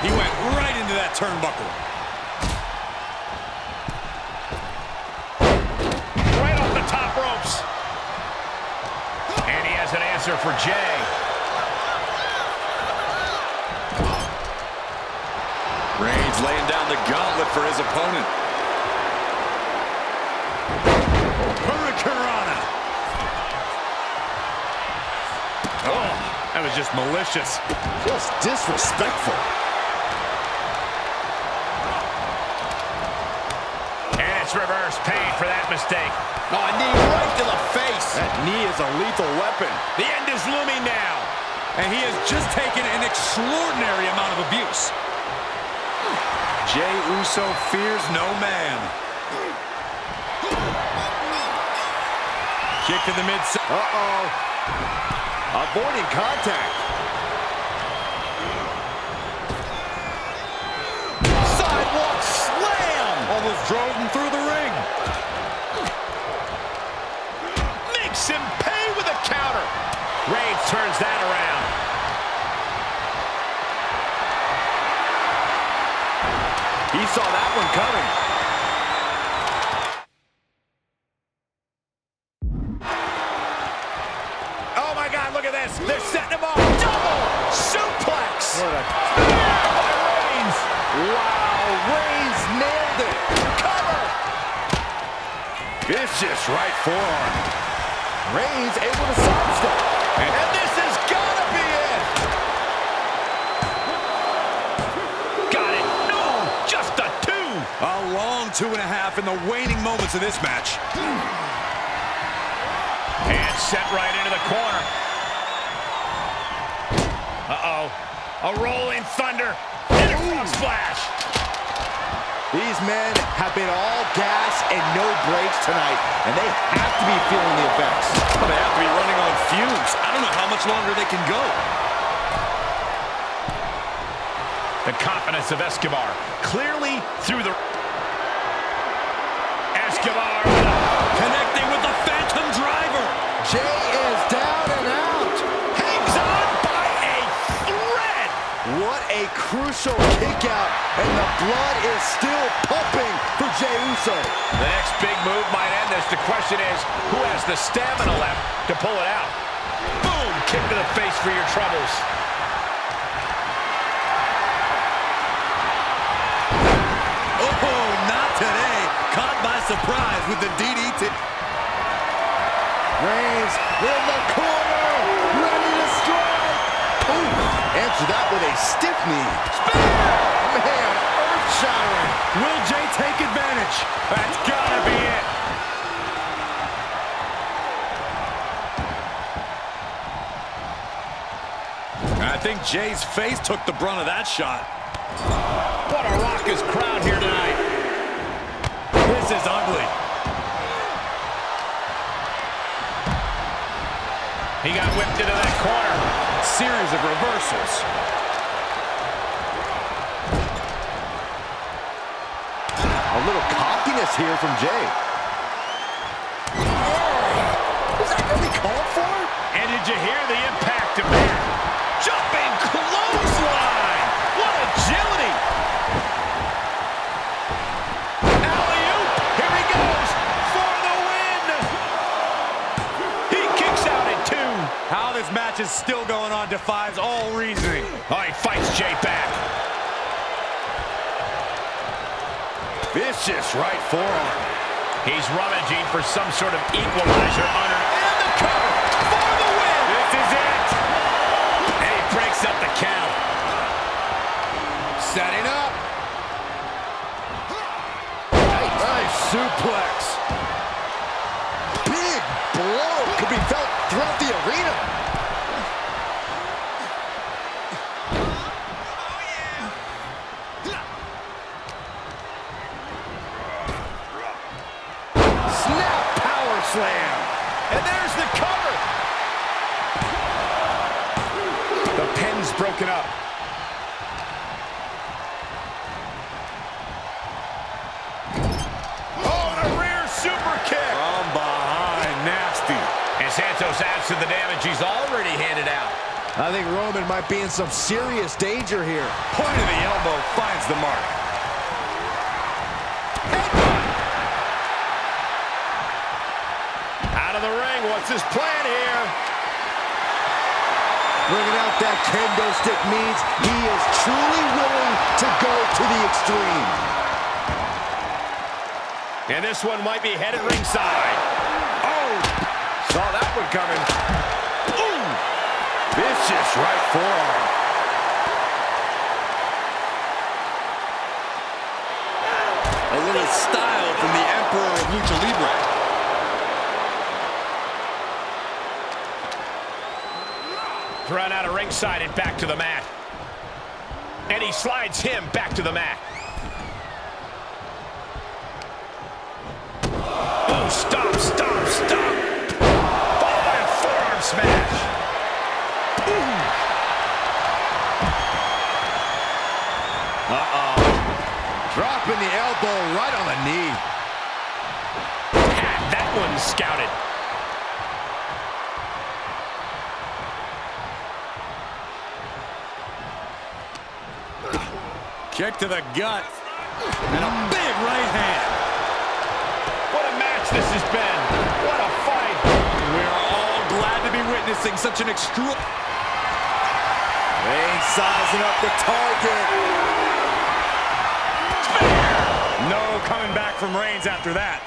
Speaker 4: He went right into that turnbuckle.
Speaker 1: He answer for Jey.
Speaker 4: Reigns laying down the gauntlet for his opponent.
Speaker 5: Hurricanrana. Oh, that was just malicious.
Speaker 3: Just disrespectful.
Speaker 1: It's reverse pain for that mistake. Oh, a knee right to the face.
Speaker 3: That knee is a lethal weapon.
Speaker 1: The end is looming now.
Speaker 4: And he has just taken an extraordinary amount of abuse. Jey Uso fears no man. Kick to the mid.
Speaker 3: Uh-oh. Avoiding contact.
Speaker 4: Sidewalk slam! Almost drove him through
Speaker 1: counter. Reigns turns that around.
Speaker 3: He saw that one coming.
Speaker 1: Oh my God, look at this. They're setting him up. Double suplex.
Speaker 3: What a...
Speaker 1: by Reigns.
Speaker 3: Wow, Reigns nailed it.
Speaker 1: Cover.
Speaker 3: Vicious right forearm.
Speaker 4: Moments of this match.
Speaker 1: And set right into the corner. Uh-oh. A rolling thunder. And a frog splash.
Speaker 3: These men have been all gas and no brakes tonight, and they have to be feeling the effects.
Speaker 4: Well, they have to be running on fumes. I don't know how much longer they can go.
Speaker 1: The confidence of Escobar. Clearly through the... Escobar.
Speaker 4: Connecting with the Phantom Driver.
Speaker 3: Jey is down and out.
Speaker 1: Hangs on by a thread.
Speaker 3: What a crucial kick out, and the blood is still pumping for Jey Uso.
Speaker 1: The next big move might end this. The question is, who has the stamina left to pull it out? Boom! Kick to the face for your troubles.
Speaker 4: Surprise with the DDT.
Speaker 3: Reigns in the corner, ready to strike. Ooh, answer that with a stiff knee. Man, earth-shattering.
Speaker 4: Will Jey take advantage?
Speaker 1: That's gotta be it.
Speaker 4: I think Jey's face took the brunt of that shot.
Speaker 1: He got whipped into that corner.
Speaker 4: Series of reversals.
Speaker 3: A little cockiness here from Jey. Was that really called for?
Speaker 1: And did you hear the impact of that? Jumping
Speaker 4: match is still going on defies all reasoning.
Speaker 1: Oh, he fights Jay back.
Speaker 3: Vicious right forearm.
Speaker 1: He's rummaging for some sort of equalizer under and the cover for the win. This is it. And he breaks up the count.
Speaker 3: Setting up. Nice, nice suplex. Big blow could be felt throughout the arena. Snap power slam.
Speaker 1: And there's the cover. The pin's broken up. Oh, and a rear super kick.
Speaker 4: From behind, nasty.
Speaker 1: And Santos adds to the damage he's already handed out.
Speaker 3: I think Roman might be in some serious danger here.
Speaker 4: Point of the elbow finds the mark.
Speaker 1: Out of the ring, what's his plan here?
Speaker 3: Bringing out that kendo stick means he is truly willing to go to the extreme.
Speaker 1: And this one might be headed ringside. Oh, saw that one coming. Ooh,
Speaker 3: Vicious right forearm.
Speaker 4: A little style from the Emperor of Lucha Libre.
Speaker 1: Thrown out of ringside and back to the mat. And he slides him back to the mat. Oh, stop, stop, in the elbow, right on the knee. That one scouted.
Speaker 5: Kick to the gut. And a big right hand.
Speaker 1: What a match this has been. What a fight.
Speaker 4: We're all glad to be witnessing such an extraordinary...
Speaker 3: Reigns sizing up the target.
Speaker 5: No coming back from Reigns after that.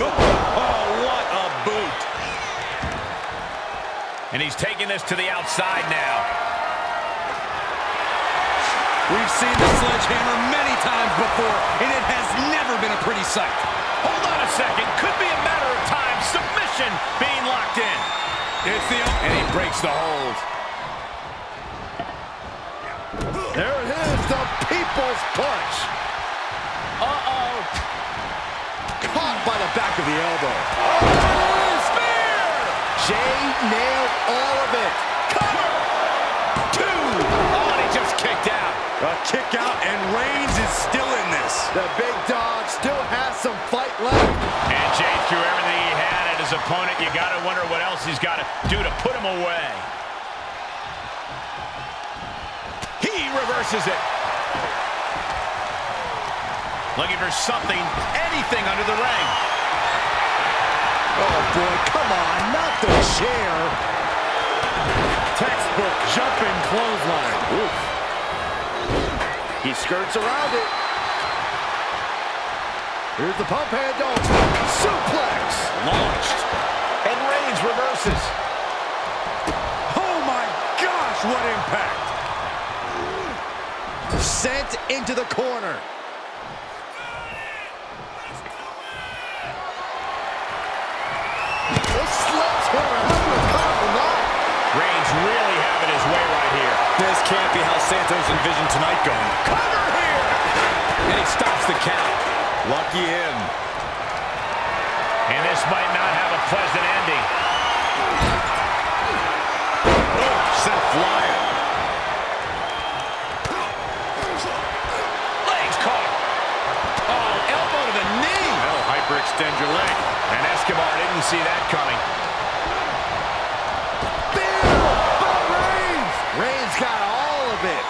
Speaker 4: Oh, what a boot.
Speaker 1: And he's taking this to the outside now.
Speaker 4: We've seen the sledgehammer many times before, and it has never been a pretty sight.
Speaker 1: Hold on a second. Could be a matter of time. Submission being locked in.
Speaker 5: It's the...
Speaker 1: And he breaks the hold.
Speaker 3: There it is, the People's Punch.
Speaker 1: Uh-oh.
Speaker 3: Caught by the back of the elbow.
Speaker 1: Oh, spear!
Speaker 3: Jey nailed all of it.
Speaker 1: Cover! Two! Oh, and he just kicked out.
Speaker 5: A kick out, and Reigns is still in this.
Speaker 3: The big dog still has some fight left.
Speaker 1: And Jey threw everything he had at his opponent. You got to wonder what else he's got to do to put him away. He reverses it. Looking for something, anything under the ring.
Speaker 3: Oh, boy, come on, not the chair.
Speaker 5: Textbook jumping clothesline.
Speaker 3: Oof. He skirts around it. Here's the pump handle. Suplex.
Speaker 1: Launched. And Reigns reverses.
Speaker 5: Oh, my gosh, what impact.
Speaker 3: Sent into the corner.
Speaker 4: Can't be how Santos envisioned tonight going.
Speaker 1: Cover here!
Speaker 4: And he stops the count.
Speaker 5: Lucky him.
Speaker 1: And this might not have a pleasant ending.
Speaker 5: Oh, sent flying.
Speaker 1: Legs caught. Oh, elbow to the knee.
Speaker 5: That'll hyperextend your leg.
Speaker 1: And Escobar didn't see that coming.
Speaker 3: Of it.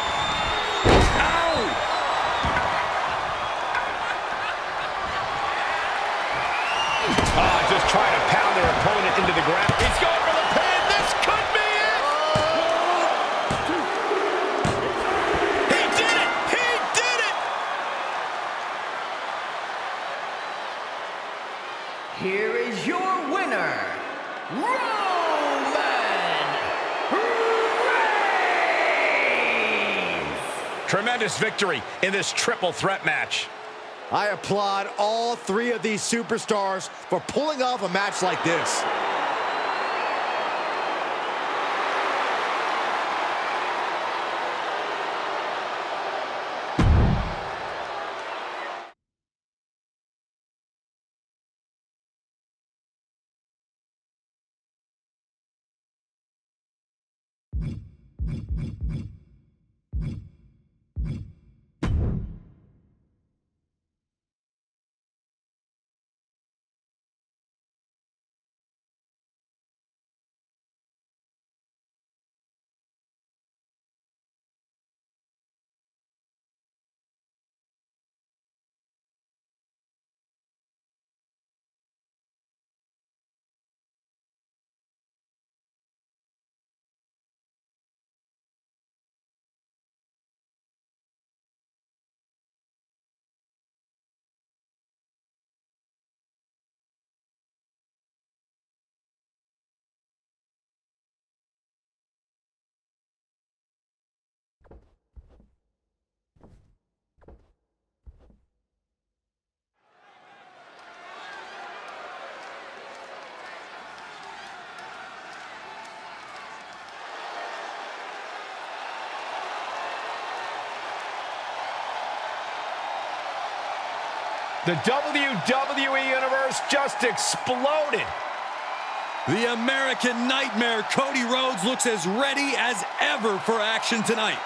Speaker 1: Ah, just trying to pound their opponent into the ground. He's going Tremendous victory in this triple threat match.
Speaker 3: I applaud all three of these superstars for pulling off a match like this.
Speaker 1: The WWE Universe just exploded.
Speaker 4: The American Nightmare, Cody Rhodes, looks as ready as ever for action tonight.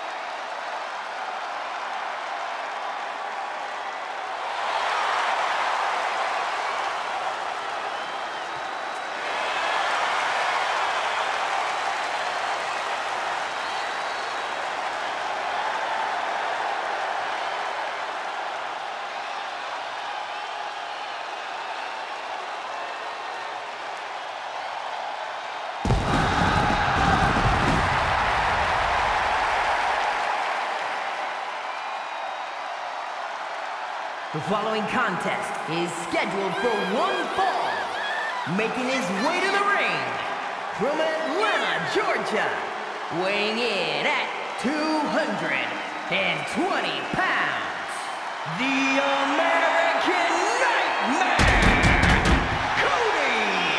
Speaker 2: Following contest is scheduled for one fall. Making his way to the ring from Atlanta, Georgia, weighing in at 220 pounds, the American Nightmare, Cody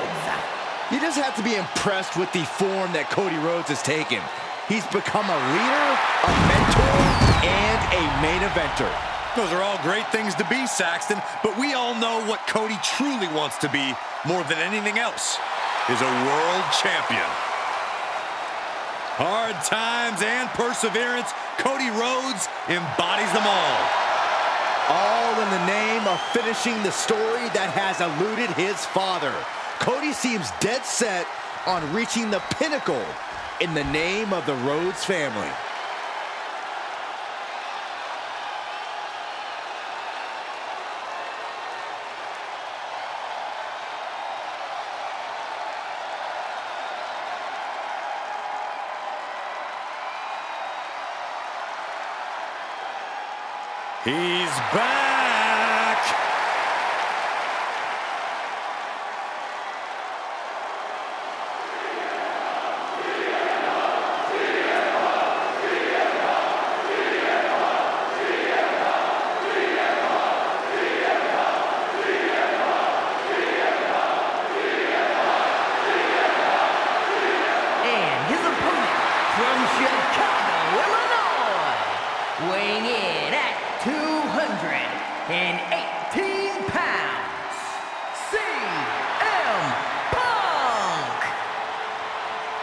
Speaker 2: Rhodes!
Speaker 3: You just have to be impressed with the form that Cody Rhodes has taken. He's become a leader, a mentor, and a main eventer.
Speaker 4: Those are all great things to be, Saxton, but we all know what Cody truly wants to be more than anything else is a world champion. Hard times and perseverance, Cody Rhodes embodies them all.
Speaker 3: All in the name of finishing the story that has eluded his father. Cody seems dead set on reaching the pinnacle in the name of the Rhodes family.
Speaker 4: He's back!
Speaker 2: And his opponent from Chicago, Illinois, weighing in at 218 pounds, CM Punk!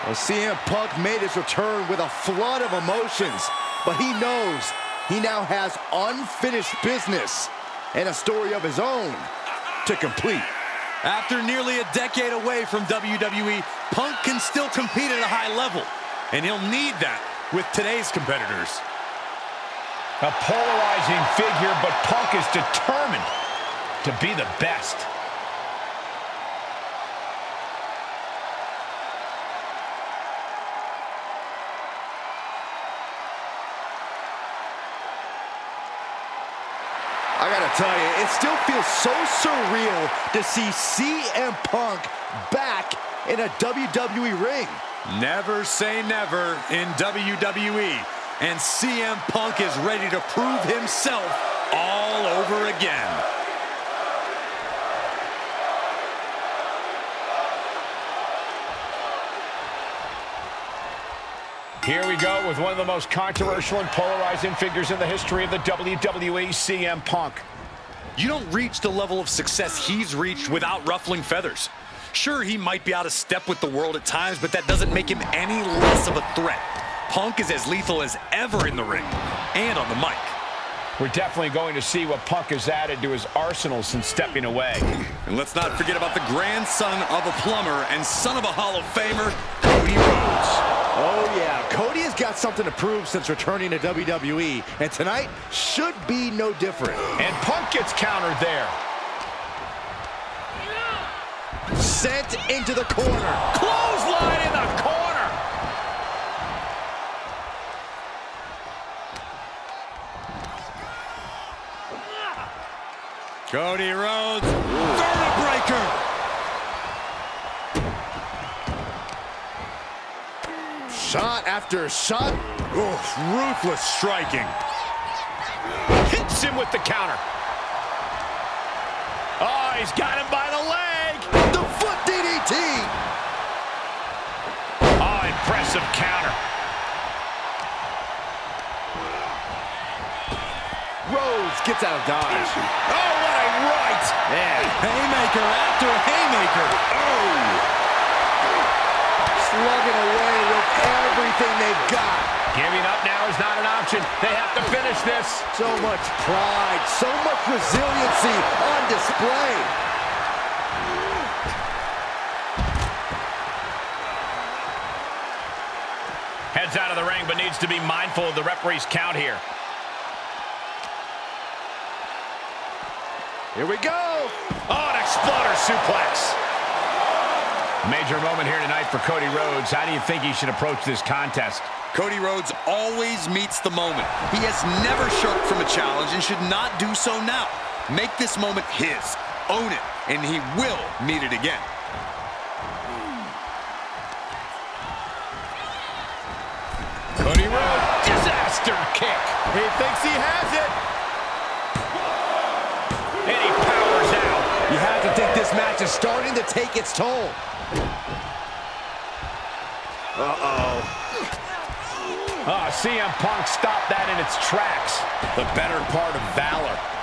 Speaker 3: Well, CM Punk made his return with a flood of emotions, but he knows he now has unfinished business and a story of his own to complete.
Speaker 4: After nearly a decade away from WWE, Punk can still compete at a high level, and he'll need that with today's competitors.
Speaker 1: A polarizing figure, but Punk is determined to be the best.
Speaker 3: Gotta tell you, it still feels so surreal to see CM Punk back in a WWE ring.
Speaker 4: Never say never in WWE, and CM Punk is ready to prove himself all over again.
Speaker 1: Here we go with one of the most controversial and polarizing figures in the history of the WWE, CM Punk.
Speaker 4: You don't reach the level of success he's reached without ruffling feathers. Sure, he might be out of step with the world at times, but that doesn't make him any less of a threat. Punk is as lethal as ever in the ring and on the mic.
Speaker 1: We're definitely going to see what Punk has added to his arsenal since stepping away.
Speaker 4: And let's not forget about the grandson of a plumber and son of a Hall of Famer, Cody Rhodes.
Speaker 3: Oh yeah, Cody has got something to prove since returning to WWE, and tonight should be no different.
Speaker 1: And Punk gets countered there.
Speaker 3: Sent into the corner.
Speaker 1: Clothesline in the corner.
Speaker 4: Cody Rhodes, vertebreaker.
Speaker 3: Shot after shot.
Speaker 4: Oof, ruthless striking.
Speaker 1: Hits him with the counter. Oh, he's got him by the leg.
Speaker 3: The foot DDT.
Speaker 1: Oh, impressive counter.
Speaker 3: Rhodes gets out of dodge.
Speaker 1: Oh, what a right.
Speaker 3: Man,
Speaker 4: Haymaker after haymaker.
Speaker 3: Oh! Slugging away with everything they've got.
Speaker 1: Giving up now is not an option. They have to finish this.
Speaker 3: So much pride, so much resiliency on display.
Speaker 1: Heads out of the ring, but needs to be mindful of the referee's count here.
Speaker 3: Here we go.
Speaker 1: Oh, an exploder suplex. Major moment here tonight for Cody Rhodes. How do you think he should approach this contest?
Speaker 4: Cody Rhodes always meets the moment. He has never shirked from a challenge and should not do so now. Make this moment his. Own it, and he will meet it again.
Speaker 1: Cody Rhodes, disaster kick.
Speaker 3: He thinks he has it.
Speaker 1: And he powers out.
Speaker 3: You have to think this match is starting to take its toll. Uh-oh.
Speaker 1: Uh, oh, CM Punk stopped that in its tracks. The better part of valor.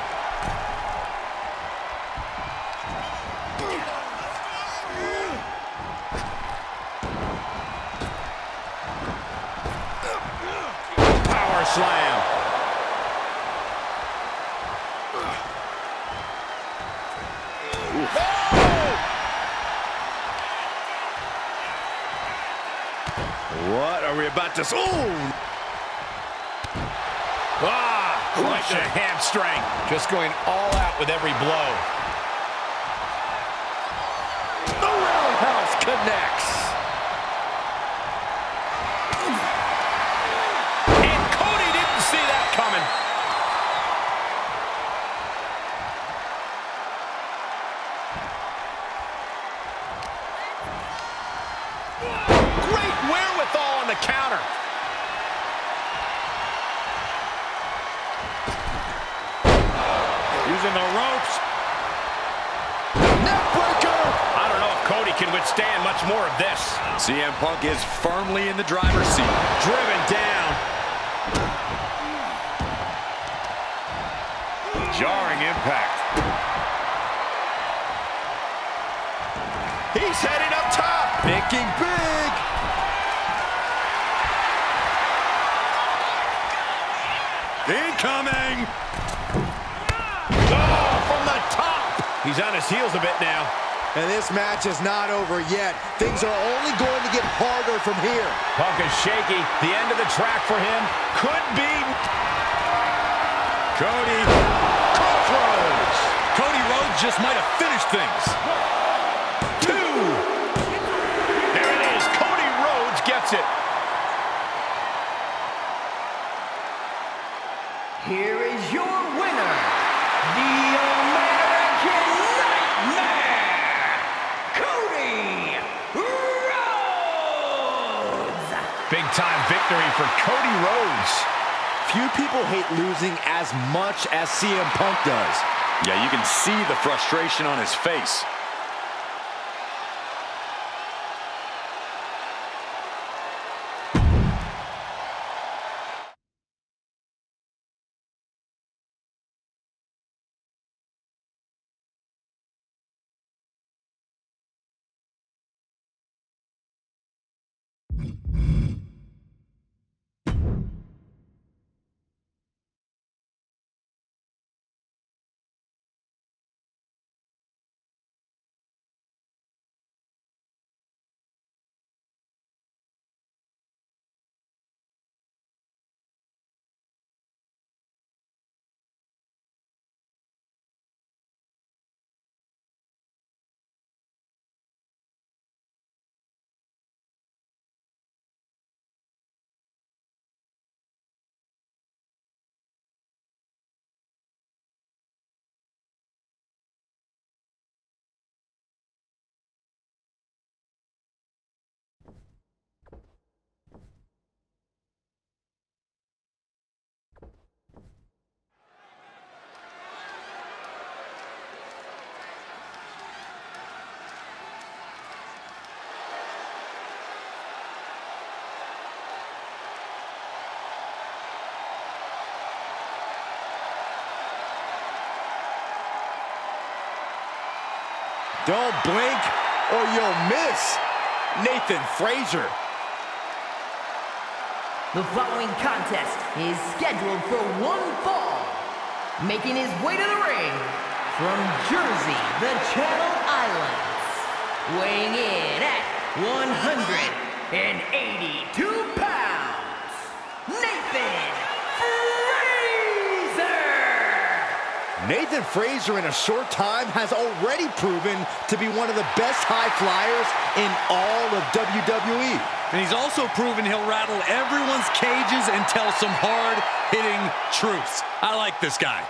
Speaker 3: About to... Ooh!
Speaker 1: Ah, right to the hamstring. Just going all out with every blow.
Speaker 4: Firmly in the driver's seat.
Speaker 3: And this match is not over yet. Things are only going to get harder from here.
Speaker 1: Punk is shaky. The end of the track for him could be.
Speaker 5: Cody.
Speaker 4: Cody Rhodes just might have finished things.
Speaker 1: Victory for Cody Rhodes.
Speaker 3: Few people hate losing as much as CM Punk does.
Speaker 4: Yeah, you can see the frustration on his face.
Speaker 3: Don't blink or you'll miss. Nathan Frazer.
Speaker 2: The following contest is scheduled for one fall. Making his way to the ring from Jersey, the Channel Islands. Weighing in at 182 pounds, Nathan Frazer
Speaker 3: in a short time has already proven to be one of the best high flyers in all of WWE.
Speaker 4: And he's also proven he'll rattle everyone's cages and tell some hard-hitting truths. I like this guy.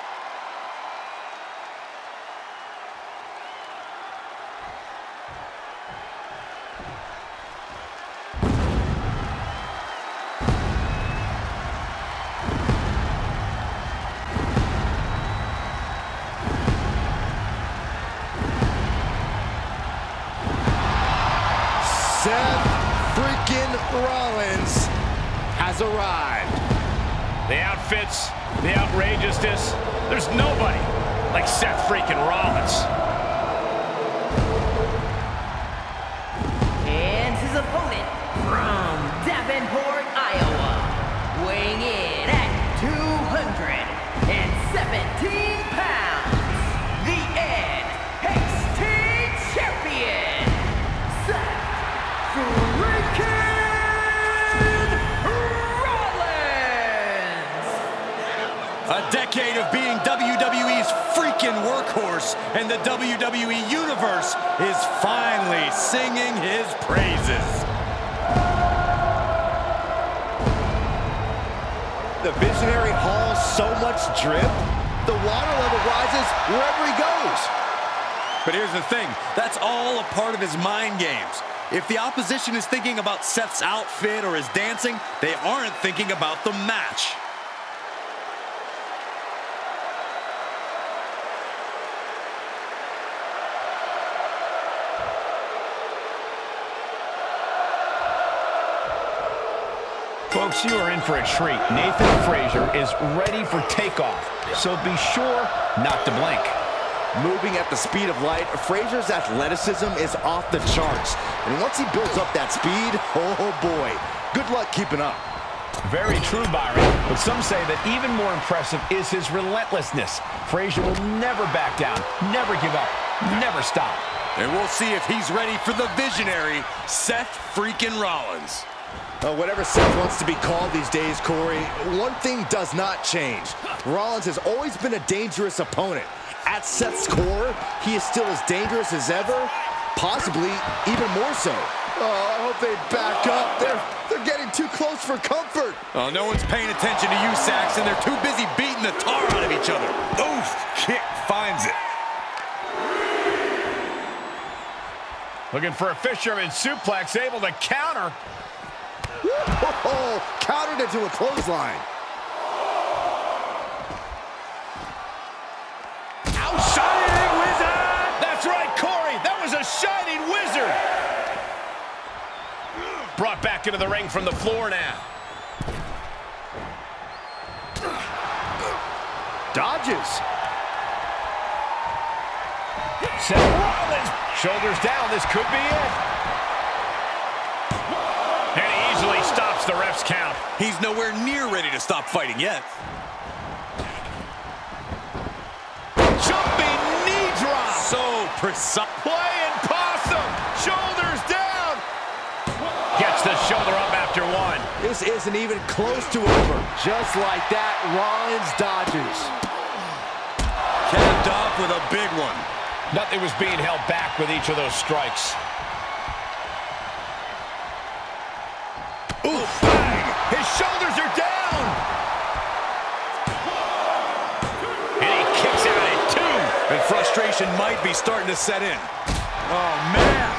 Speaker 4: Opposition is thinking about Seth's outfit or his dancing, they aren't thinking about the match.
Speaker 1: Folks, you are in for a treat. Nathan Frazer is ready for takeoff, so be sure not to blink.
Speaker 3: Moving at the speed of light, Frazer's athleticism is off the charts. And once he builds up that speed, oh boy, good luck keeping up.
Speaker 1: Very true, Byron. But some say that even more impressive is his relentlessness. Frazer will never back down, never give up, never stop.
Speaker 4: And we'll see if he's ready for the visionary, Seth freaking Rollins.
Speaker 3: Uh, whatever Seth wants to be called these days, Corey, one thing does not change. Rollins has always been a dangerous opponent. At Seth's core, he is still as dangerous as ever, possibly even more so. Oh, I hope they back up. They're, they're getting too close for comfort.
Speaker 4: Oh, no one's paying attention to you, Saxton. They're too busy beating the tar out of each other. Oh, Oof, kick finds it.
Speaker 1: Looking for a fisherman suplex, able to counter.
Speaker 3: Oh, countered into a clothesline.
Speaker 1: A Shining Wizard. Brought back into the ring from the floor now.
Speaker 3: Dodges.
Speaker 1: Seth Rollins, shoulders down. This could be it. And he easily stops the ref's count.
Speaker 4: He's nowhere near ready to stop fighting yet.
Speaker 1: Jumping.
Speaker 4: So precise.
Speaker 1: Playing possum. Shoulders down. Gets the shoulder up after one.
Speaker 3: This isn't even close to over. Just like that, Rollins dodges.
Speaker 4: Capped off with a big one.
Speaker 1: Nothing was being held back with each of those strikes. Ooh, bang! His shoulders are down!
Speaker 4: Frustration might be starting to set in. Oh, man.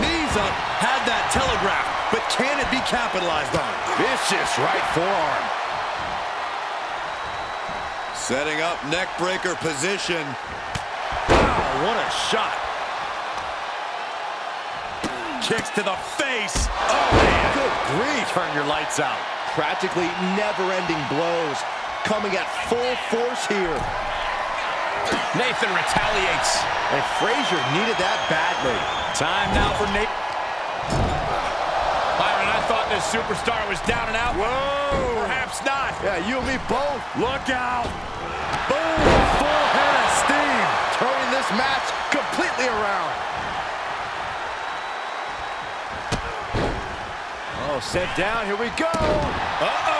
Speaker 4: Knees up, had that telegraph, but can it be capitalized on?
Speaker 3: Vicious right forearm.
Speaker 4: Setting up neck breaker position. Wow, what a shot. Kicks to the face. Oh, man.
Speaker 3: Good grief.
Speaker 4: Turn your lights out.
Speaker 3: Practically never-ending blows coming at full force here.
Speaker 1: Nathan retaliates.
Speaker 3: And Frazer needed that badly.
Speaker 4: Time now for Nate.
Speaker 1: Byron, I thought this superstar was down and out.
Speaker 4: Whoa.
Speaker 1: Perhaps not.
Speaker 3: Yeah, you and me both.
Speaker 4: Look out. Boom. Full head of steam.
Speaker 3: Turning this match completely around. Oh, sent down. Here we go.
Speaker 1: Uh-oh.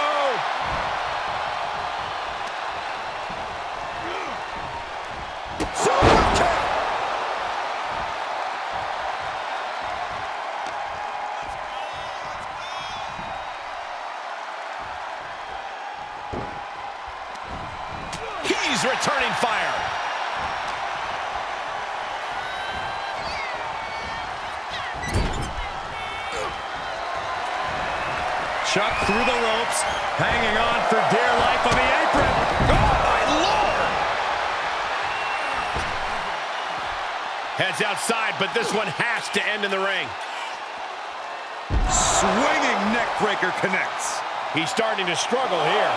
Speaker 1: In the ring.
Speaker 5: Swinging neckbreaker connects.
Speaker 1: He's starting to struggle here.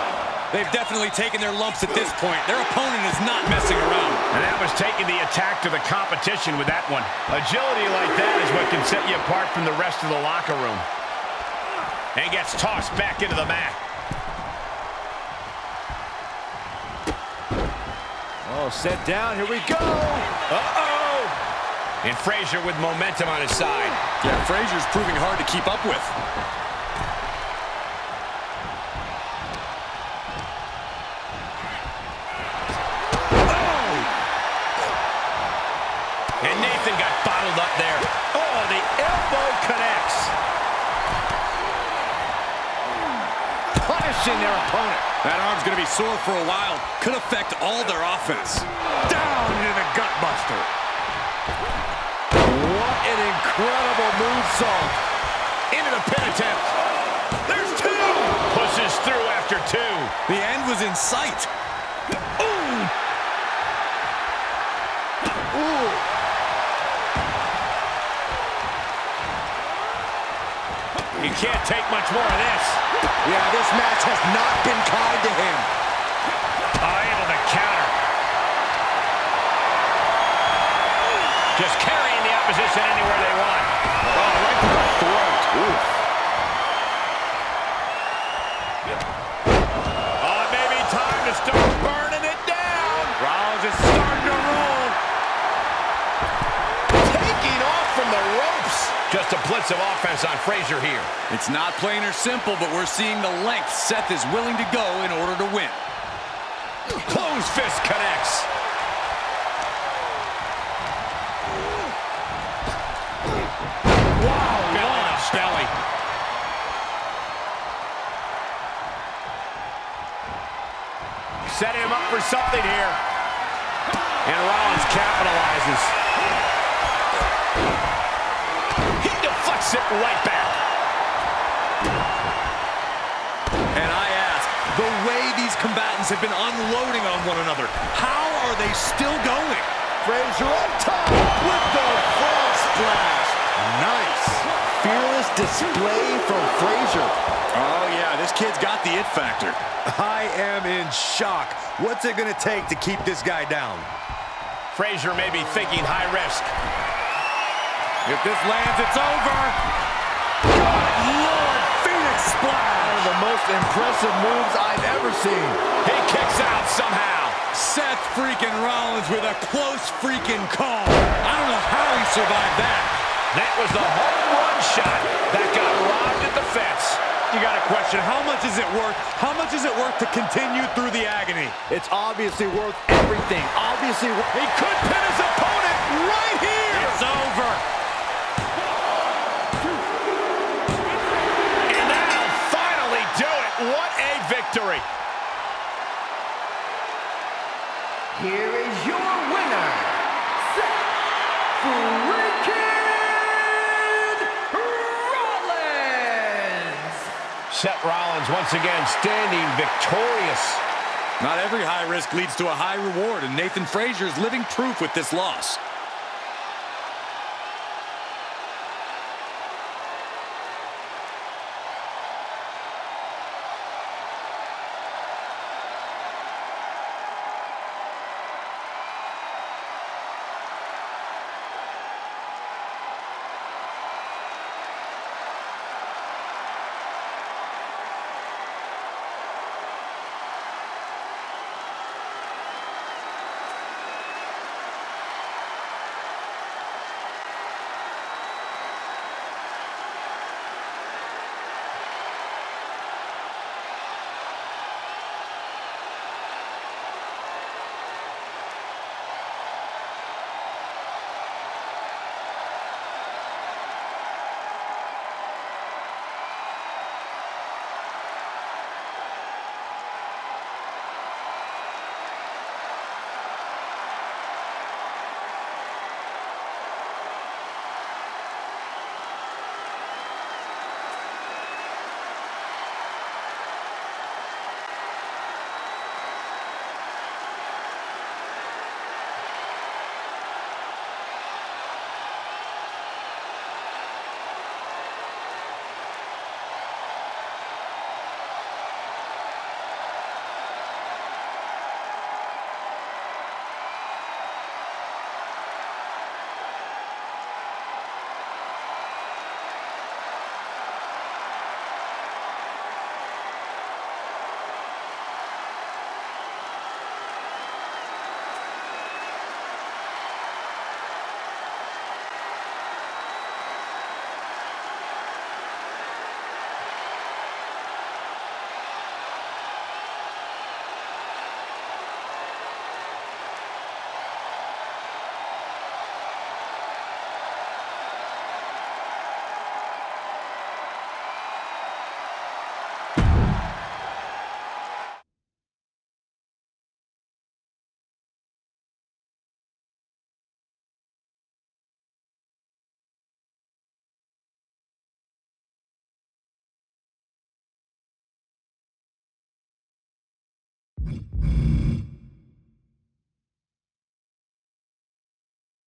Speaker 4: They've definitely taken their lumps at this point. Their opponent is not messing around.
Speaker 1: And that was taking the attack to the competition with that one. Agility like that is what can set you apart from the rest of the locker room. And gets tossed back into the mat.
Speaker 3: Oh, set down. Here we go.
Speaker 1: Uh-oh! And Frazer with momentum on his side.
Speaker 4: Yeah, Frazer's proving hard to keep up with. Oh!
Speaker 1: And Nathan got bottled up there. Oh, the elbow connects.
Speaker 3: Punishing their opponent.
Speaker 4: That arm's going to be sore for a while. Could affect all their offense.
Speaker 5: Down into the gutbuster.
Speaker 3: Incredible moonsault.
Speaker 1: Into the pin attempt. There's two. Pushes through after two.
Speaker 4: The end was in sight.
Speaker 1: You can't take much more of this.
Speaker 3: Yeah, this match has not been kind to him.
Speaker 1: Just of offense on Frazer here.
Speaker 4: It's not plain or simple, but we're seeing the length Seth is willing to go in order to win.
Speaker 1: Close fist connects. Wow, belly to belly. Setting him up for something here. And Rollins capitalizes. It right back.
Speaker 4: And I ask, the way these combatants have been unloading on one another, how are they still going?
Speaker 3: Frazer on top with the frog splash. Nice. Fearless display from Frazer.
Speaker 4: Oh, yeah, this kid's got the it factor.
Speaker 5: I am in shock. What's it going to take to keep this guy down?
Speaker 1: Frazer may be thinking high risk.
Speaker 5: If this lands, it's over. Good Lord, Phoenix splash.
Speaker 3: One of the most impressive moves I've ever seen.
Speaker 1: He kicks out somehow.
Speaker 4: Seth freaking Rollins with a close freaking call. I don't know how he survived that.
Speaker 1: That was the home run shot that got robbed at the fence.
Speaker 5: You got a question. How much is it worth? How much is it worth to continue through the agony?
Speaker 3: It's obviously worth everything. Obviously,
Speaker 1: He could pin his opponent right here.
Speaker 5: It's over.
Speaker 1: Victory.
Speaker 2: Here is your winner, Seth freaking Rollins!
Speaker 1: Seth Rollins once again standing victorious.
Speaker 4: Not every high risk leads to a high reward, and Nathan Frazer is living proof with this loss.